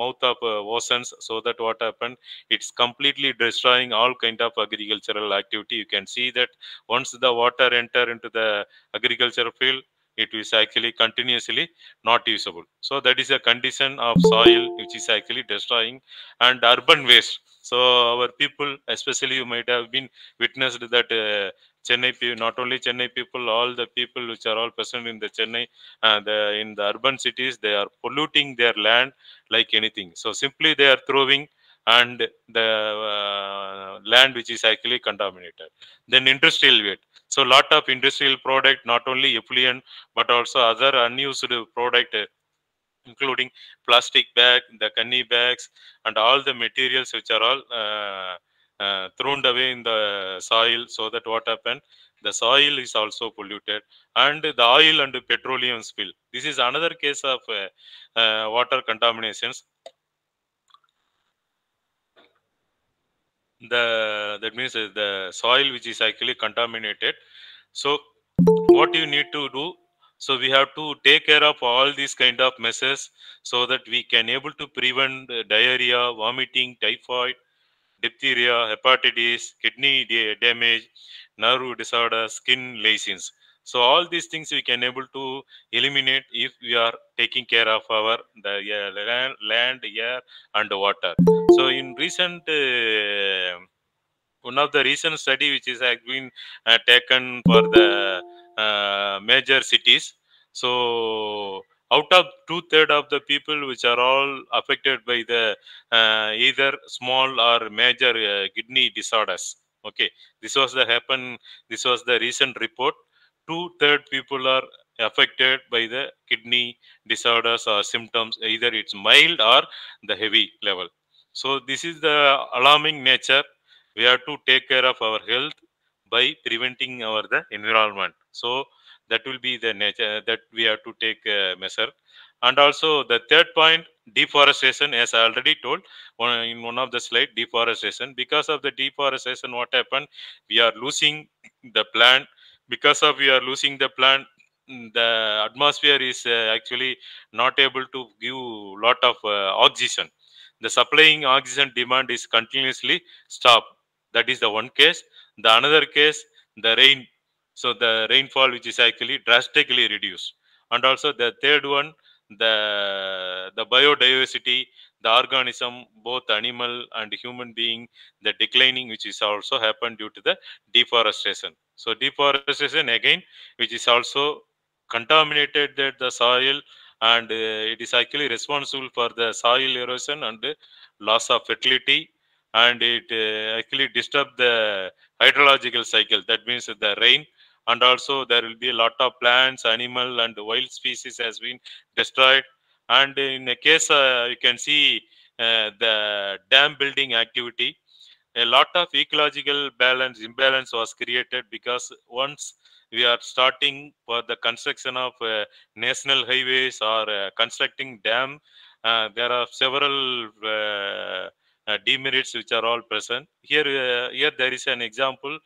mouth of uh, oceans so that what happened it's completely destroying all kind of agricultural activity. You can see that once the water enter into the agricultural field it is actually continuously not usable. So that is a condition of soil which is actually destroying and urban waste. So our people especially you might have been witnessed that uh, chennai not only chennai people all the people which are all present in the chennai uh, the in the urban cities they are polluting their land like anything. So simply they are throwing and the uh, land which is actually contaminated. Then industrial waste so lot of industrial product not only effluent but also other unused product including plastic bag the canny bags and all the materials which are all uh, uh, thrown away in the soil so that what happened the soil is also polluted and the oil and petroleum spill. This is another case of uh, uh, water contaminations the that means uh, the soil which is actually contaminated. So what you need to do so we have to take care of all these kind of messes so that we can able to prevent uh, diarrhea vomiting typhoid diphtheria hepatitis kidney damage nerve disorder skin lesions so all these things we can able to eliminate if we are taking care of our the uh, land, air and water. So in recent uh, one of the recent study which is has been uh, taken for the uh, major cities. So out of two third of the people which are all affected by the uh, either small or major uh, kidney disorders. Okay. This was the happen this was the recent report two third people are affected by the kidney disorders or symptoms either it's mild or the heavy level. So this is the alarming nature. We have to take care of our health by preventing our the environment. So that will be the nature that we have to take uh, measure. And also the third point deforestation as i already told in one of the slide deforestation. Because of the deforestation what happened? We are losing the plant because of we are losing the plant mm, the atmosphere is uh, actually not able to give lot of uh, oxygen. The supplying oxygen demand is continuously stopped. That is the one case. The another case the rain. So the rainfall which is actually drastically reduced. And also the third one the the biodiversity the organism both animal and human being the declining which is also happened due to the deforestation. So deforestation again which is also contaminated the, the soil and uh, it is actually responsible for the soil erosion and loss of fertility. And it uh, actually disturb the hydrological cycle. That means the rain. And also there will be a lot of plants animal and wild species has been destroyed and in a case uh, you can see uh, the dam building activity a lot of ecological balance imbalance was created because once we are starting for the construction of uh, national highways or uh, constructing dam uh, there are several uh, demerits which are all present. Here here there is an example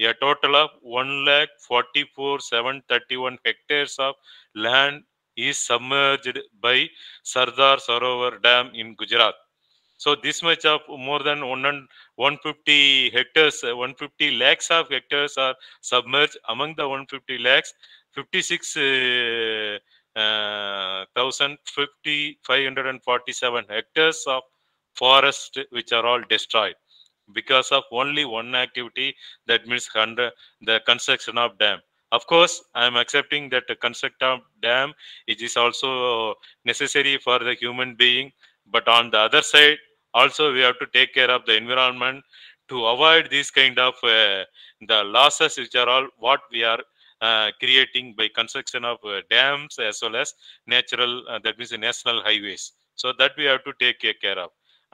a total of 1 lakh 44 731 hectares of land is submerged by Sardar Sarovar Dam in Gujarat. So this much of more than 150 hectares, uh, 150 lakhs of hectares are submerged. Among the 150 lakhs, 56 uh, uh, hectares of forest which are all destroyed because of only one activity that means 100 the construction of dam of course i am accepting that the construction of dam it is also necessary for the human being but on the other side also we have to take care of the environment to avoid these kind of uh, the losses which are all what we are uh, creating by construction of uh, dams as well as natural uh, that means the national highways. So that we have to take care of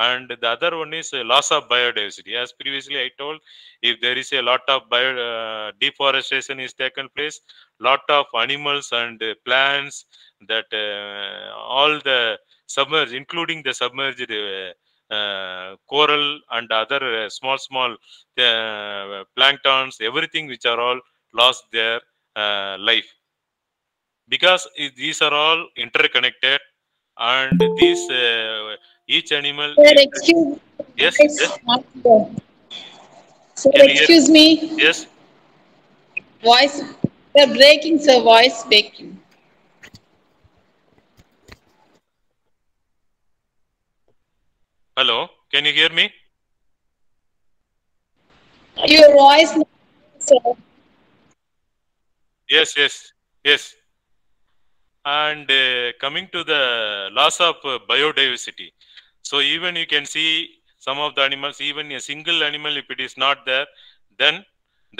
and the other one is loss of biodiversity. As previously i told if there is a lot of bio uh, deforestation is taken place lot of animals and uh, plants that uh, all the submerged including the submerged uh, uh, coral and other uh, small small planktons everything which are all lost their life. Because these are all interconnected and these each animal Sir, excuse me. Yes, Voice yes. Sir, Can excuse me. yes Voice, sir, breaking, sir, voice breaking. hello can you hear me Your voice, sir. yes yes yes and uh, coming to the loss of uh, biodiversity so even you can see some of the animals even a single animal if it is not there then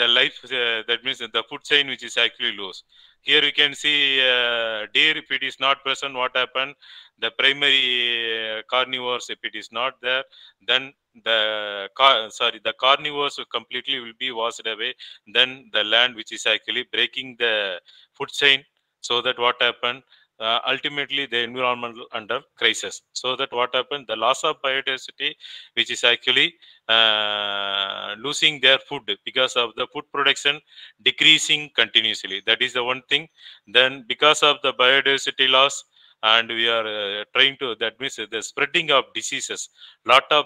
the life uh, that means the food chain which is actually lost. Here you can see uh, deer if it is not present what happened? The primary uh, carnivores if it is not there then the car- sorry the carnivores completely will be washed away. Then the land which is actually breaking the food chain. So that what happened uh, ultimately the environmental under crisis. So that what happened? The loss of biodiversity which is actually uh, losing their food because of the food production decreasing continuously. That is the one thing. Then because of the biodiversity loss and we are uh, trying to that means the spreading of diseases. Lot of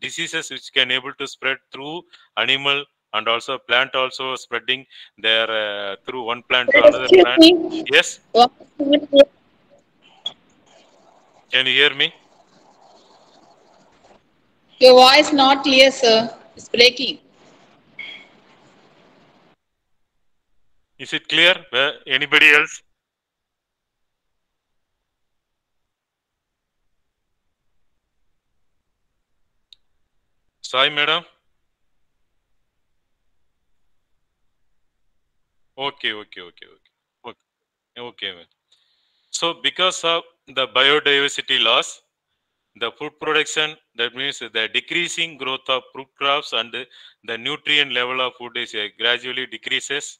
diseases which can able to spread through animal and also plant also spreading their uh, through one plant to another plant. yes? Voice not clear. Can you hear me? Your voice not clear, sir. It's breaking. is it clear? Anybody else? Sai madam. Okay okay okay okay. Okay okay so because of the biodiversity loss the food production that means the decreasing growth of fruit crops and the nutrient level of food is uh, gradually decreases.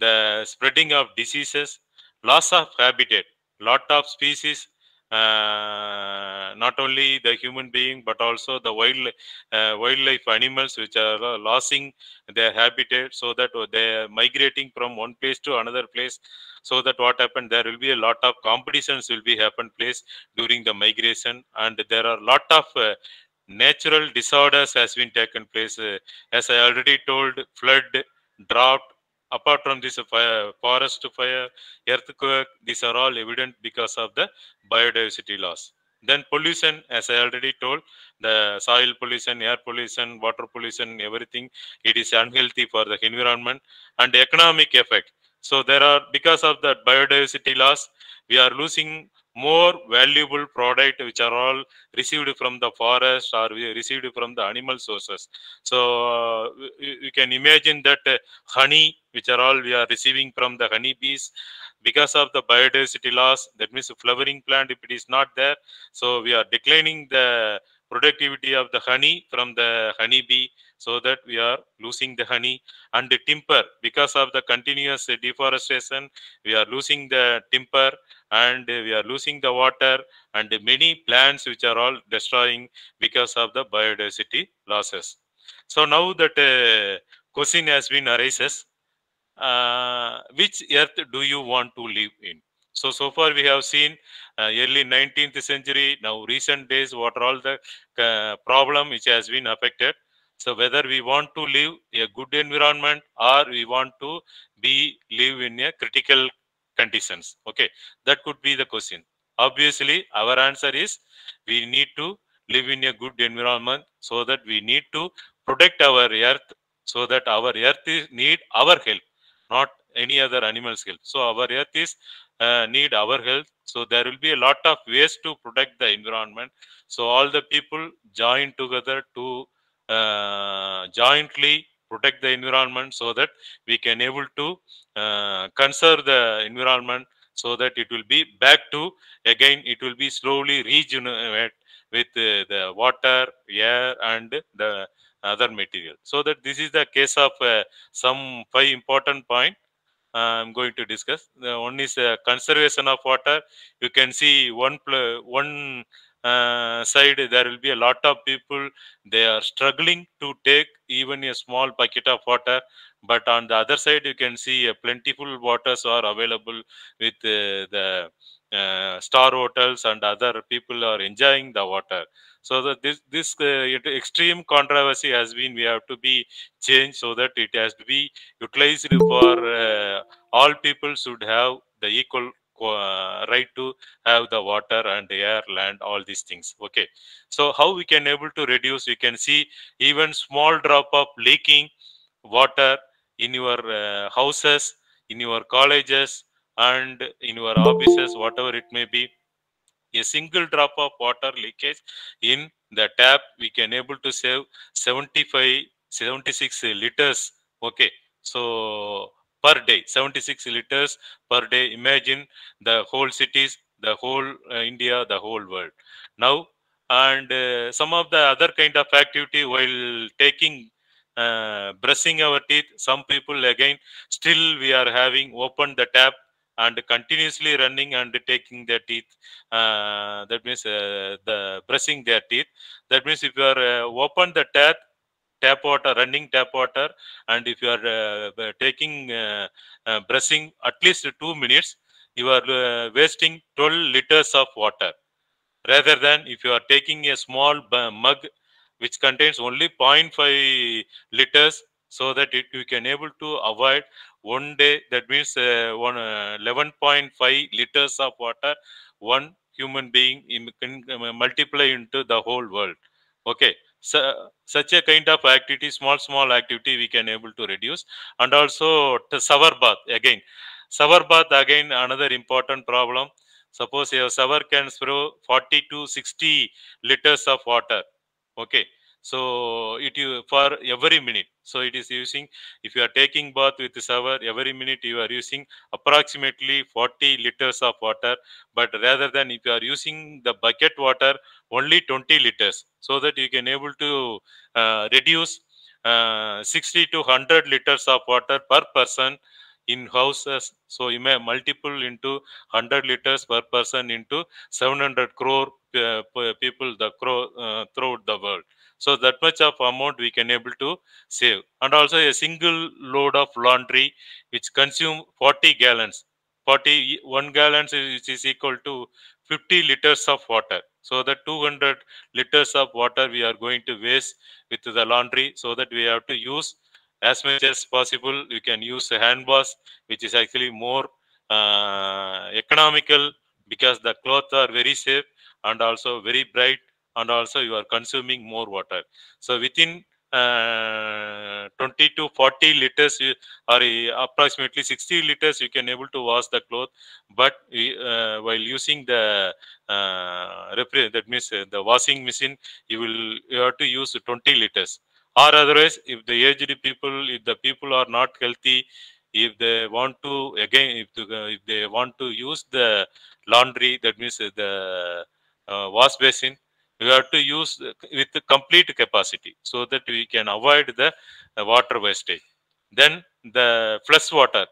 The spreading of diseases loss of habitat lot of species not only the human being but also the wild uh, wildlife animals which are uh, losing their habitat so that they are migrating from one place to another place. So that what happened there will be a lot of competitions will be happen place during the migration and there are lot of uh, natural disorders has been taken place. Uh, as i already told flood drought apart from this fire, forest fire earthquake these are all evident because of the biodiversity loss. Then pollution as i already told the soil pollution air pollution water pollution everything it is unhealthy for the environment and economic effect. So there are because of that biodiversity loss we are losing more valuable product which are all received from the forest or we received from the animal sources. So uh, you, you can imagine that uh, honey which are all we are receiving from the honey bees because of the biodiversity loss that means flowering plant if it is not there so we are declining the productivity of the honey from the honey bee so that we are losing the honey. And the timber because of the continuous deforestation we are losing the timber and we are losing the water and many plants which are all destroying because of the biodiversity losses. So now that uh, question has been arises uh, which earth do you want to live in? So, so far we have seen early 19th century, now recent days, what are all the uh, problem which has been affected. So whether we want to live a good environment or we want to be live in a critical conditions. Okay, that could be the question. Obviously, our answer is we need to live in a good environment so that we need to protect our earth so that our earth is need our help, not any other animal's help. So our earth is uh, need our help. So there will be a lot of ways to protect the environment. So all the people join together to uh, jointly protect the environment so that we can able to uh, conserve the environment so that it will be back to again it will be slowly regenerate with uh, the water air and the other material so that this is the case of uh, some five important point i'm going to discuss. The one is uh, conservation of water. You can see one one uh, side there will be a lot of people they are struggling to take even a small bucket of water. But on the other side you can see uh, plentiful waters are available with uh, the uh, star hotels and other people are enjoying the water. So that this this uh, extreme controversy has been we have to be changed so that it has to be utilized for uh, all people should have the equal uh, right to have the water and air land all these things. Okay. So how we can able to reduce? You can see even small drop of leaking water in your uh, houses in your colleges and in your offices whatever it may be a single drop of water leakage in the tap we can able to save 75 76 liters okay? So per day 76 liters per day. Imagine the whole cities the whole uh, india the whole world. Now and uh, some of the other kind of activity while taking uh, brushing our teeth some people again still we are having opened the tap and continuously running and taking their teeth uh, that means uh, the brushing their teeth. That means if you are uh, open the tap tap water running tap water and if you are uh, taking uh, uh, brushing at least 2 minutes you are wasting 12 liters of water. Rather than if you are taking a small mug which contains only 0.5 liters so that it, you can able to avoid one day that means uh, one uh, 11.5 liters of water one human being can uh, multiply into the whole world. Okay. So such a kind of activity small small activity we can able to reduce. And also shower bath again. Shower bath again another important problem. Suppose your shower can throw 40 to 60 liters of water. Okay so it you for every minute. So it is using if you are taking bath with shower every minute you are using approximately 40 liters of water. But rather than if you are using the bucket water only 20 liters. So that you can able to uh, reduce uh, 60 to 100 liters of water per person in houses. So you may multiple into 100 liters per person into 700 crore uh, people the crow uh, throughout the world so that much of amount we can able to save. And also a single load of laundry which consume 40 gallons. 40 1 gallon is, is equal to 50 liters of water. So the 200 liters of water we are going to waste with the laundry so that we have to use. As much as possible you can use a hand wash which is actually more uh, economical because the clothes are very safe and also very bright and also you are consuming more water. So within uh, 20 to 40 liters or approximately 60 liters you can able to wash the cloth. But uh, while using the uh, that means uh, the washing machine you will you have to use 20 liters. Or otherwise if the aged people if the people are not healthy if they want to again if, to, uh, if they want to use the laundry that means uh, the wash basin we have to use uh, with complete capacity so that we can avoid the uh, water wastage. Then the flush water.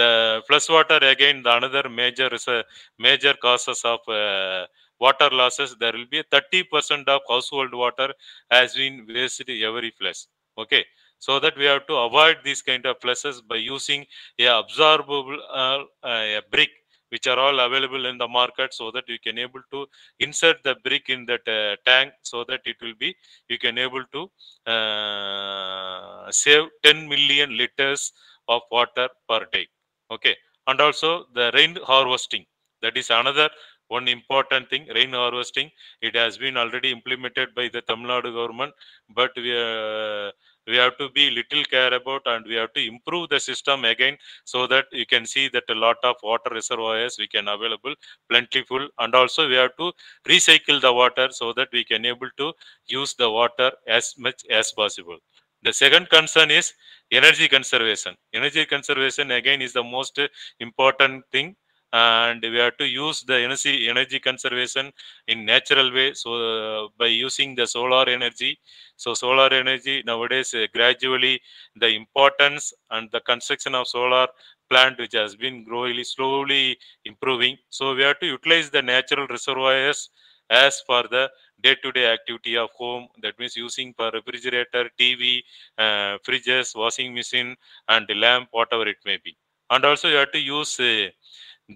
The flush water again the another major is a major causes of uh, water losses. There will be 30% of household water has been wasted every flush. Okay? So that we have to avoid these kind of flushes by using a absorbable uh, uh, a brick which are all available in the market so that you can able to insert the brick in that uh, tank so that it will be you can able to uh, save 10 million liters of water per day. Okay? And also the rain harvesting. That is another one important thing rain harvesting. It has been already implemented by the tamil nadu government but we uh, we have to be little care about and we have to improve the system again so that you can see that a lot of water reservoirs we can available plentiful. And also we have to recycle the water so that we can able to use the water as much as possible. The second concern is energy conservation. Energy conservation again is the most important thing and we have to use the energy energy conservation in natural way. So uh, by using the solar energy so solar energy nowadays uh, gradually the importance and the construction of solar plant which has been growing slowly improving. So we have to utilize the natural reservoirs as for the day-to-day activity of home. That means using for refrigerator tv uh, fridges washing machine and lamp whatever it may be. And also you have to use uh,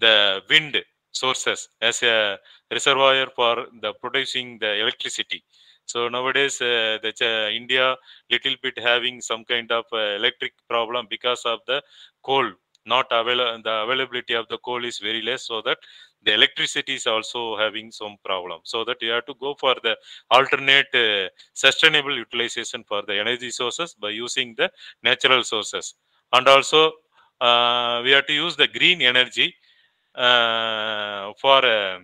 the wind sources as a reservoir for the producing the electricity. So nowadays uh, the uh, india little bit having some kind of uh, electric problem because of the coal. Not available the availability of the coal is very less so that the electricity is also having some problem. So that you have to go for the alternate uh, sustainable utilization for the energy sources by using the natural sources. And also uh, we have to use the green energy for uh,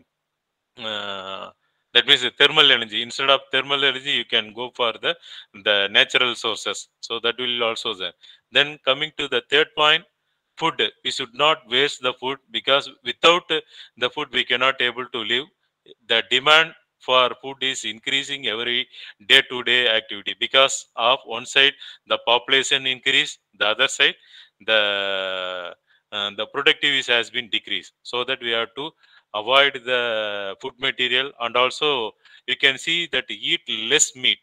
uh, that means the thermal energy. Instead of thermal energy you can go for the the natural sources. So that will also there. Then coming to the third point food. We should not waste the food because without the food we cannot able to live. The demand for food is increasing every day to day activity because of one side the population increase the other side the uh, the productivity has been decreased so that we have to avoid the food material. And also you can see that eat less meat.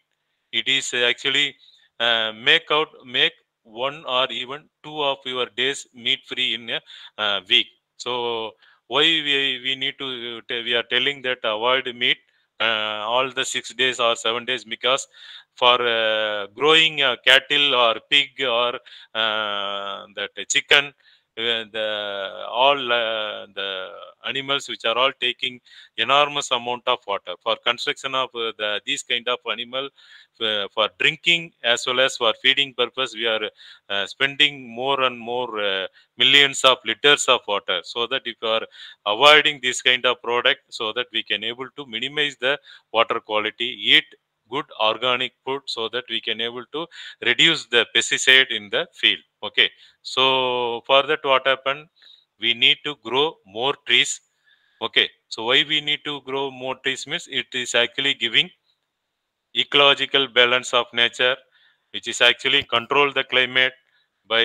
It is actually uh, make out make one or even two of your days meat free in a uh, week. So why we, we need to we are telling that avoid meat uh, all the six days or seven days because for uh, growing uh, cattle or pig or uh, that chicken the all uh, the animals which are all taking enormous amount of water for construction of uh, the these kind of animal uh, for drinking as well as for feeding purpose we are spending more and more millions of liters of water so that if you are avoiding this kind of product so that we can able to minimize the water quality eat good organic food so that we can able to reduce the pesticide in the field okay? So for that what happened? We need to grow more trees okay? So why we need to grow more trees means it is actually giving ecological balance of nature which is actually control the climate by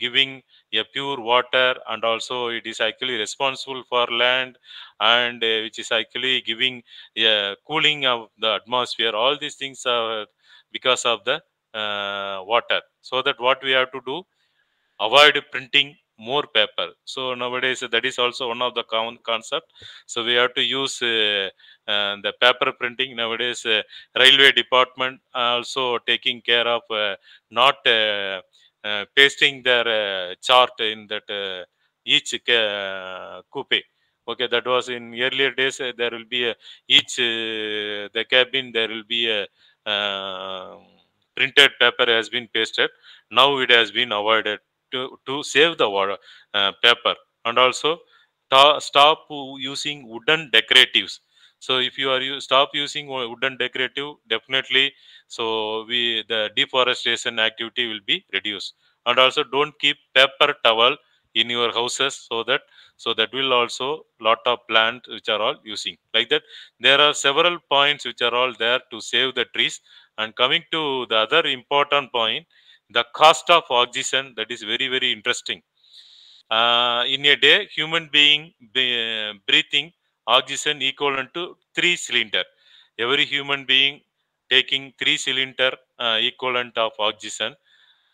giving a pure water and also it is actually responsible for land and uh, which is actually giving a cooling of the atmosphere. All these things are because of the uh, water. So that what we have to do? Avoid printing more paper. So nowadays that is also one of the common concept. So we have to use uh, uh, the paper printing. Nowadays uh, railway department also taking care of uh, not uh, Uh, pasting their uh, chart in that uh, each coupe okay that was in earlier days there will be a, each the cabin there will be a um, printed paper has been pasted. Now it has been avoided to, to save the water, uh, paper. And also stop using wooden decoratives. So if you are you stop using wooden decorative definitely so we the deforestation activity will be reduced. And also don't keep paper towel in your houses so that so that will also lot of plants which are all using. Like that there are several points which are all there to save the trees. And coming to the other important point the cost of oxygen that is very very interesting. Uh, in a day human being be, breathing oxygen equivalent to three cylinder. Every human being taking three cylinder uh, equivalent of oxygen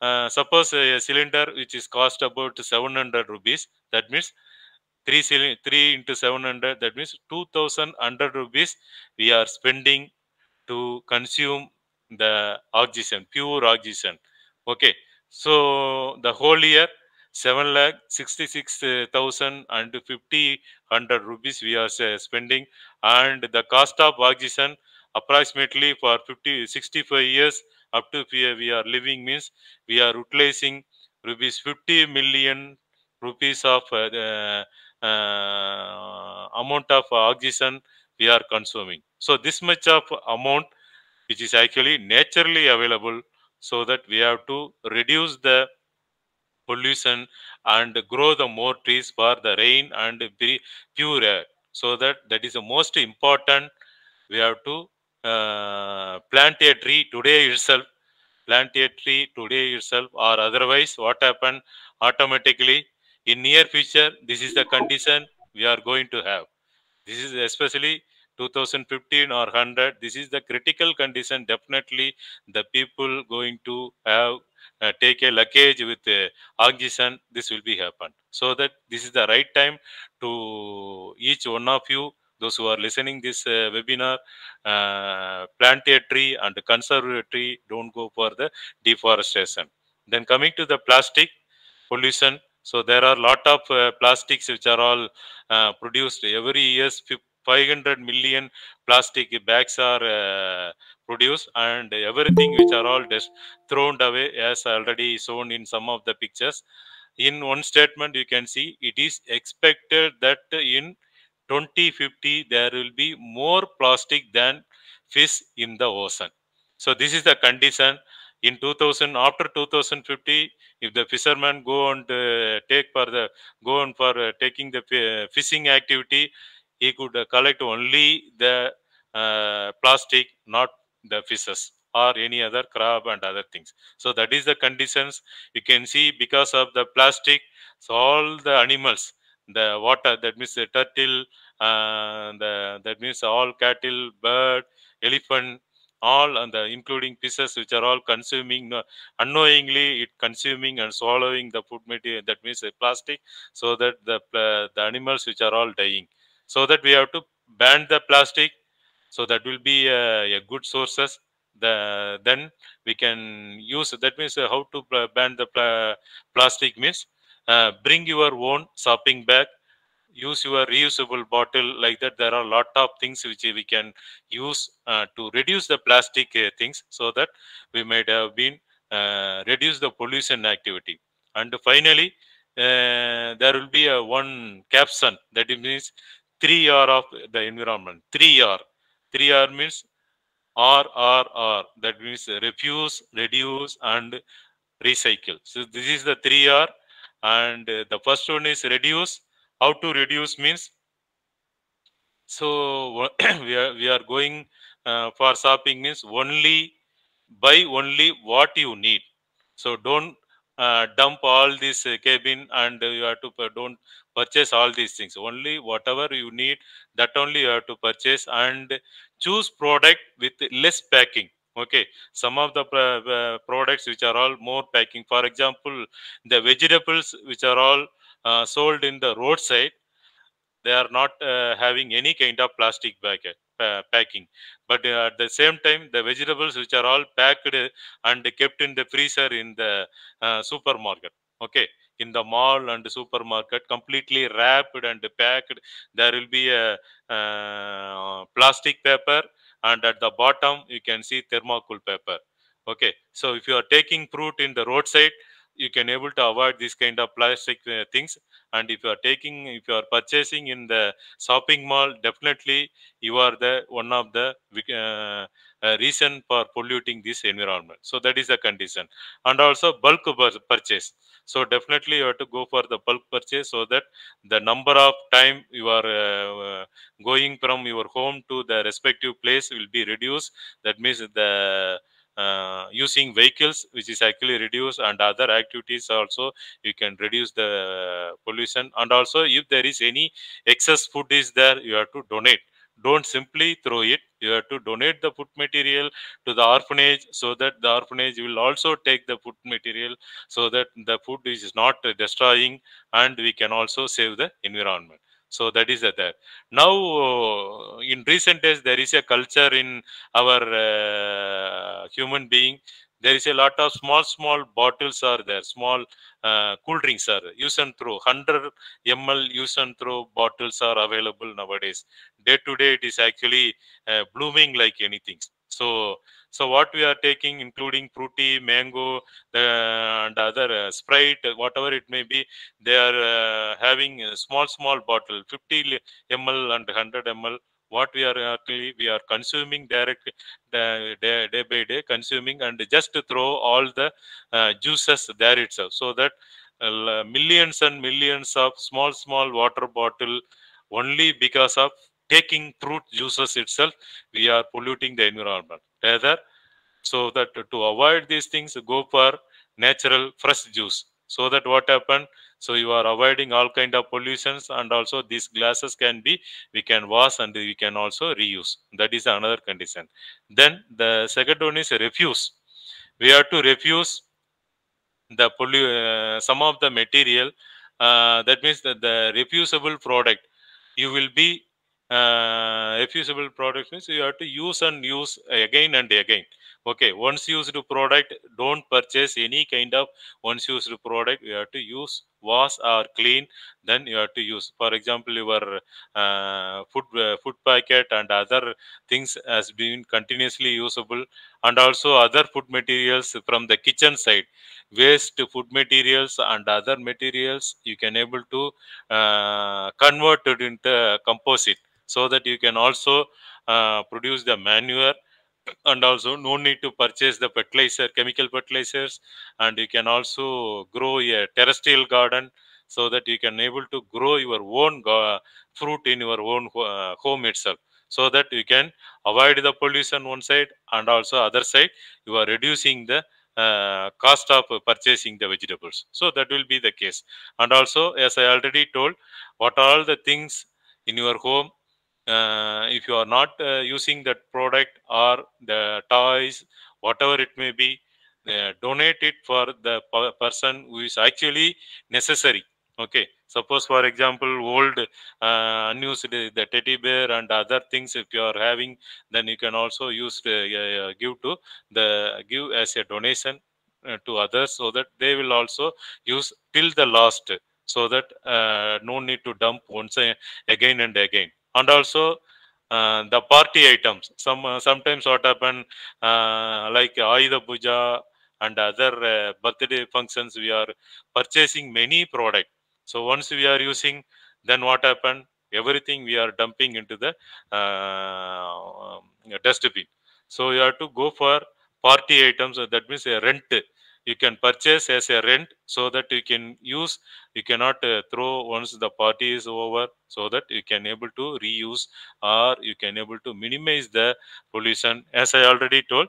uh, suppose a cylinder which is cost about 700 rupees that means 3, cyli- 3 into 700, that means 2100 rupees we are spending to consume the oxygen, pure oxygen. Okay. So the whole year, 7 lakh 66,000 and 50 hundred rupees we are uh, spending and the cost of oxygen approximately for 50 65 years up to we are- we are living means we are utilizing rupees 50 million rupees of uh, uh, amount of oxygen we are consuming. So this much of amount which is actually naturally available so that we have to reduce the pollution and grow the more trees for the rain and pu- pure air. So that that is the most important we have to uh, plant a tree today itself plant a tree today itself or otherwise what happen automatically in near future this is the condition we are going to have. This is especially 2015 or 100 this is the critical condition definitely the people going to have uh, take a luggage with uh, oxygen this will be happen so that this is the right time to each one of you those who are listening this uh, webinar uh, plant a tree and conserve a tree don't go for the deforestation. Then coming to the plastic pollution so there are lot of uh, plastics which are all uh, produced. Every year 500 million plastic bags are uh, produced and everything which are all just thrown away as already shown in some of the pictures. In one statement you can see it is expected that in 2050 there will be more plastic than fish in the ocean. So this is the condition. In 2000 after 2050 if the fishermen go and uh, take for the go on for uh, taking the fi- fishing activity he could uh, collect only the uh, plastic not the fishes or any other crab and other things. So that is the conditions. You can see because of the plastic so all the animals the water that means the turtle uh, the that means all cattle bird elephant all and the including fishes which are all consuming uh, unknowingly it consuming and swallowing the food material that means the plastic so that the uh, the animals which are all dying. So that we have to ban the plastic so that will be uh, a good sources. The then we can use that means how to ban the pla- plastic means uh, bring your own shopping bag use your reusable bottle like that there are a lot of things which we can use uh, to reduce the plastic uh, things so that we might have been uh, reduce the pollution activity. And finally uh, there will be a one caption that means 3r of the environment. 3r 3r means r r r. That means refuse reduce and recycle. So this is the 3r and uh, the first one is reduce. How to reduce means so we are we are going uh, for shopping means only buy only what you need. So don't uh, dump all this uh, cabin and you have to don't purchase all these things. Only whatever you need that only you have to purchase and choose product with less packing okay some of the uh, products which are all more packing. For example the vegetables which are all uh, sold in the roadside they are not uh, having any kind of plastic bag packing. But uh, at the same time the vegetables which are all packed uh, and kept in the freezer in the uh, supermarket. Okay in the mall and supermarket completely wrapped and packed there will be a plastic paper and at the bottom you can see thermocol paper. Okay so if you are taking fruit in the roadside you can able to avoid this kind of plastic uh, things. And if you are taking if you are purchasing in the shopping mall definitely you are the one of the uh, reason for polluting this environment. So that is the condition. And also bulk purchase. So definitely you have to go for the bulk purchase so that the number of time you are uh, uh, going from your home to the respective place will be reduced. That means the uh, using vehicles which is actually reduced and other activities also you can reduce the pollution. And also if there is any excess food is there you have to donate don't simply throw it. You have to donate the food material to the orphanage so that the orphanage will also take the food material so that the food is not destroying and we can also save the environment. So that is that. Now uh, in recent days there is a culture in our uh, human being there is a lot of small small bottles are there small uh, cool drinks are use and throw. 100 ml use and throw bottles are available nowadays. Day to day it is actually uh, blooming like anything. So so what we are taking including Frooti mango and other uh, sprite whatever it may be they are uh, having small small bottle 50 ml and 100 ml what we are actually we are consuming directly day, day, by day consuming and just throw all the uh, juices there itself. So that uh, millions and millions of small small water bottle only because of taking fruit juices itself we are polluting the environment. Rather so that to avoid these things go for natural fresh juice so that what happened? So you are avoiding all kind of pollutions and also these glasses can be we can wash and we can also reuse. That is another condition. Then the second one is refuse. We have to refuse the uh, some of the material uh, that means that the refusable product. You will be uh, refusable product means you have to use and use again and again okay once used product don't purchase any kind of once used product. You have to use wash or clean then you have to use. For example your uh, food uh, food packet and other things has been continuously usable and also other food materials from the kitchen side. Waste food materials and other materials you can able to uh, convert it into composite so that you can also uh, produce the manure and also no need to purchase the fertilizer chemical fertilizers. And you can also grow a terrestrial garden so that you can able to grow your own fruit in your own uh, home itself. So that you can avoid the pollution one side and also other side you are reducing the uh, cost of purchasing the vegetables. So that will be the case. And also as i already told what all the things in your home if you are not uh, using that product or the toys whatever it may be uh, donate it for the person who is actually necessary. Okay. Suppose for example old uh, unused the teddy bear and other things if you are having then you can also use uh, give to the give as a donation uh, to others so that they will also use till the last so that no need to dump once again and again and also uh, the party items. Some uh, sometimes what happen uh, like ayudha puja and other birthday functions we are purchasing many product. So once we are using then what happen? Everything we are dumping into the dustbin. So you have to go for party items. That means a rent you can purchase as a rent so that you can use. You cannot uh, throw once the party is over so that you can able to reuse or you can able to minimize the pollution. As i already told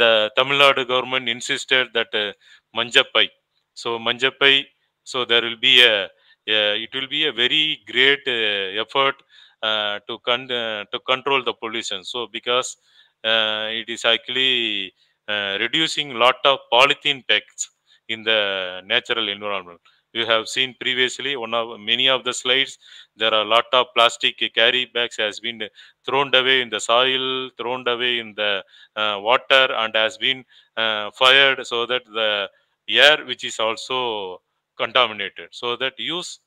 the tamil nadu government insisted that uh, manjapai. So manjapai so there will be a, a it will be a very great uh, effort uh, to con to control the pollution. So because it is actually uh, reducing lot of polythene packs in the natural environment. You have seen previously one of many of the slides. There are a lot of plastic carry bags has been thrown away in the soil, thrown away in the uh, water, and has been uh, fired so that the air which is also contaminated. So that use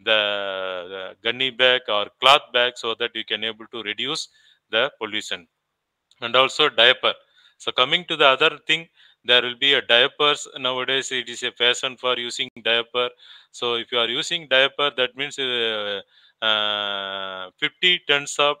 the, the gunny bag or cloth bag so that you can able to reduce the pollution and also diaper so coming to the other thing, there will be a diapers. Nowadays, it is a fashion for using diaper. So if you are using diaper, that means uh, uh, 50 tons of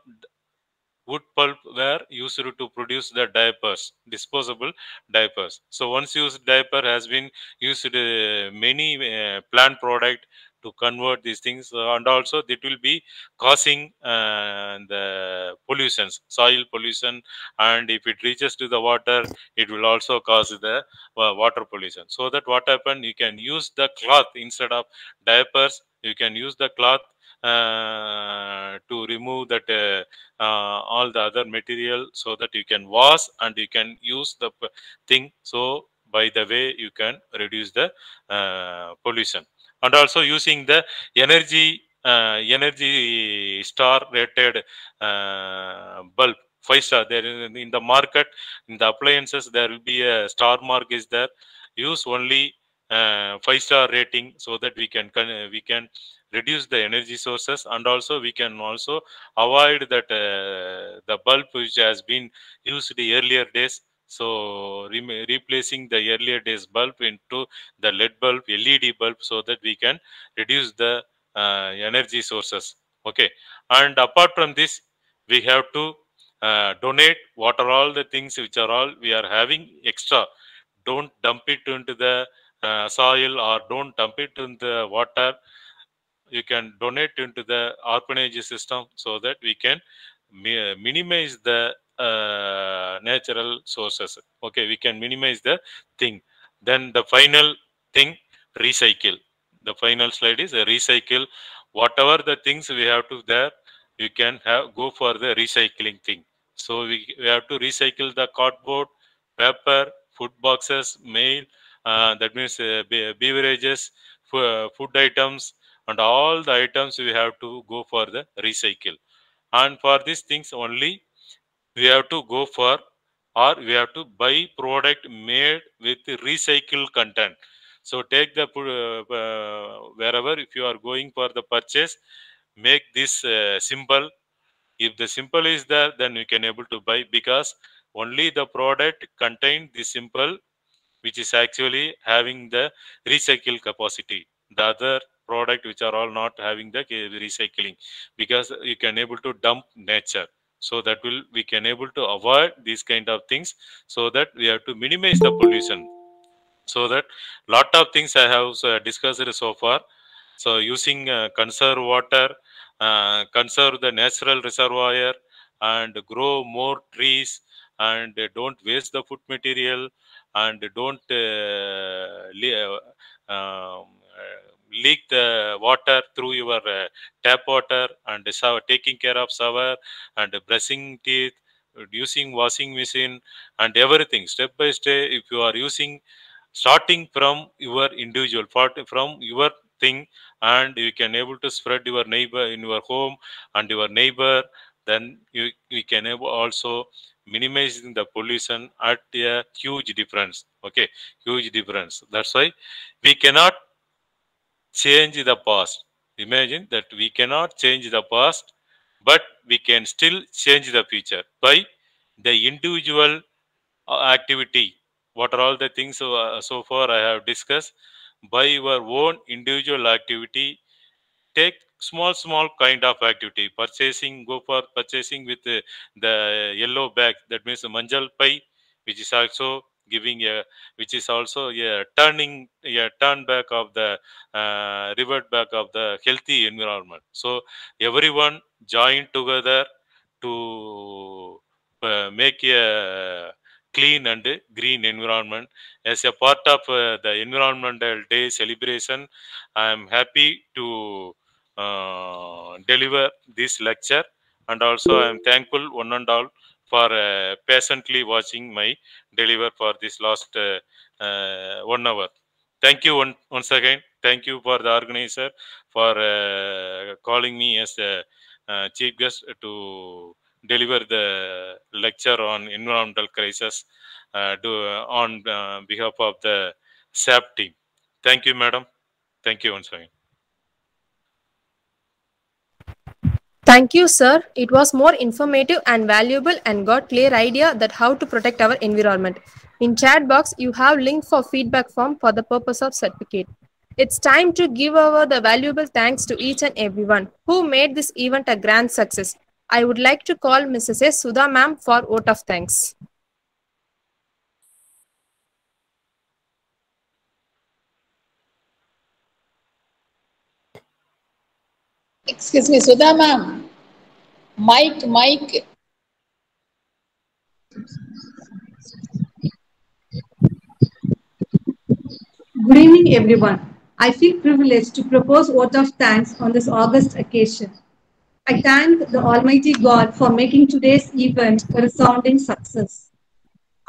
wood pulp were used to produce the diapers, disposable diapers. So once used diaper has been used uh, many uh, plant product to convert these things uh, and also it will be causing uh, the pollutions soil pollution and if it reaches to the water it will also cause the uh, water pollution. So that what happen you can use the cloth instead of diapers you can use the cloth uh, to remove that uh, uh, all the other material so that you can wash and you can use the thing. So by the way you can reduce the pollution and also using the energy uh, energy star rated uh, bulb. Five star. There in, in the market in the appliances there will be a star mark is there. Use only uh, five star rating so that we can we can reduce the energy sources and also we can also avoid that uh, the bulb which has been used earlier days so rem- replacing the earlier days bulb into the led bulb led bulb so that we can reduce the uh, energy sources. Okay. And apart from this we have to uh, donate what are all the things which are all we are having extra. Don't dump it into the uh, soil or don't dump it in the water. You can donate into the orphanage system so that we can minimize the uh, natural sources. Okay we can minimize the thing. Then the final thing recycle. The final slide is a recycle. Whatever the things we have to there you can have go for the recycling thing. So we, we have to recycle the cardboard paper food boxes mail uh, that means uh, be- beverages food items and all the items we have to go for the recycle. And for these things only we have to go for or we have to buy product made with recycled content. So take the uh, uh, wherever if you are going for the purchase make this uh, symbol if the symbol is there then you can able to buy because only the product contain the symbol which is actually having the recycle capacity. The other product which are all not having the recycling because you can able to dump nature so that will we can able to avoid these kind of things so that we have to minimize the pollution. So that lot of things i have uh, discussed so far. So using uh, conserve water uh, conserve the natural reservoir and grow more trees and don't waste the food material and don't uh, uh, um, leak the water through your uh, tap water and shower, taking care of shower and brushing teeth using washing machine and everything. Step by step if you are using starting from your individual part from your thing and you can able to spread your neighbor in your home and your neighbor then you, you can also minimizing the pollution at a huge difference. Okay huge difference. That's why we cannot change the past. Imagine that we cannot change the past but we can still change the future by the individual uh, activity. What are all the things so, uh, so far i have discussed. By your own individual activity take small small kind of activity. Purchasing go for purchasing with uh, the yellow bag. That means manjal pai which is also giving a which is also a turning a turn back of the uh, revert back of the healthy environment. So everyone join together to uh, make a clean and green environment. As a part of uh, the environmental day celebration i am happy to uh, deliver this lecture. And also i am thankful one and all for uh, patiently watching my deliver for this last uh, uh, one hour thank you one, once again thank you for the organizer for uh, calling me as a uh, chief guest to deliver the lecture on environmental crisis uh, do, on uh, behalf of the SAP team. Thank you, madam. Thank you once again. Thank you, sir. It was more informative and valuable and got clear idea that how to protect our environment. In chat box, you have link for feedback form for the purpose of certificate. It's time to give over the valuable thanks to each and everyone who made this event a grand success. I would like to call Mrs. S. Sudha ma'am for vote of thanks. Excuse me, Sudha ma'am. Mic, mic. Good evening, everyone. I feel privileged to propose vote of thanks on this August occasion. I thank the Almighty God for making today's event a resounding success.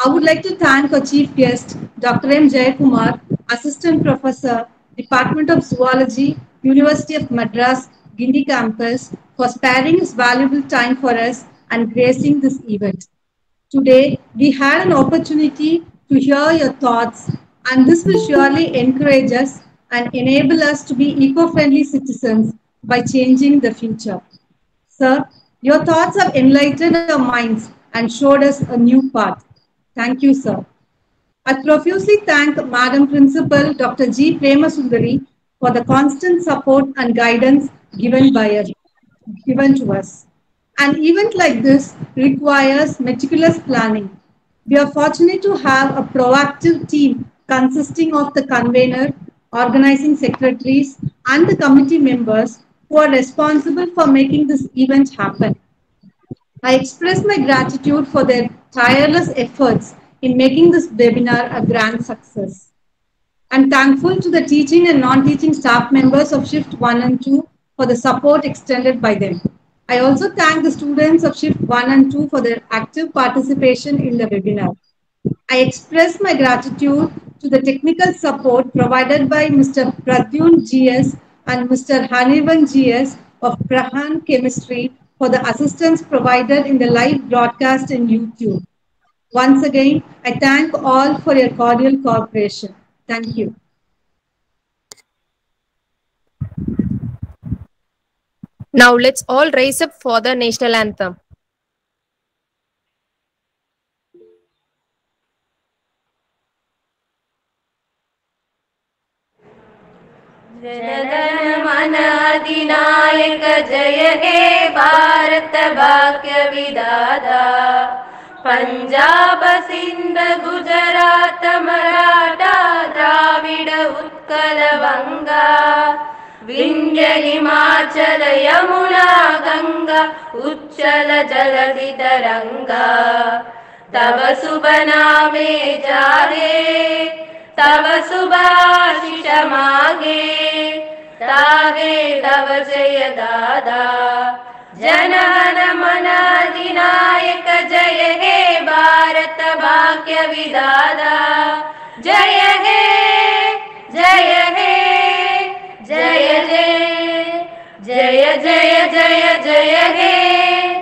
I would like to thank our chief guest, Dr. M. Jayakumar, Assistant Professor, Department of Zoology, University of Madras, Guindy campus, for sparing his valuable time for us and gracing this event. Today, we had an opportunity to hear your thoughts, and this will surely encourage us and enable us to be eco-friendly citizens by changing the future. Sir, your thoughts have enlightened our minds and showed us a new path. Thank you, sir. I profusely thank Madam Principal Dr. G. Premasundari for the constant support and guidance given by us, given to us. An event like this requires meticulous planning. We are fortunate to have a proactive team consisting of the convener, organizing secretaries, and the committee members who are responsible for making this event happen. I express my gratitude for their tireless efforts in making this webinar a grand success. I'm thankful to the teaching and non-teaching staff members of Shift 1 and 2 for the support extended by them. I also thank the students of Shift 1 and 2 for their active participation in the webinar. I express my gratitude to the technical support provided by Mr. Pradyun GS and Mr. Hanivan GS of Prahan Chemistry for the assistance provided in the live broadcast in YouTube. Once again, I thank all for your cordial cooperation. Thank you. Now let's all rise up for the national anthem. जनगण मन अधिनायक जय हे भारत भाग्य विदाता पञ्जाब सिन्ध गुजरात मराठा द्राविड उत्कल हिमाचल यमुना गङ्गा उच्चल जलधि तरङ्गा तव नामे जागे तव सुभाषिष मागे तागे तव जय दादा। जनगण मन अधिनायक जय हे भारत भाग्य विदादा। जय हे जय हे जय जय जय जय जय जय हे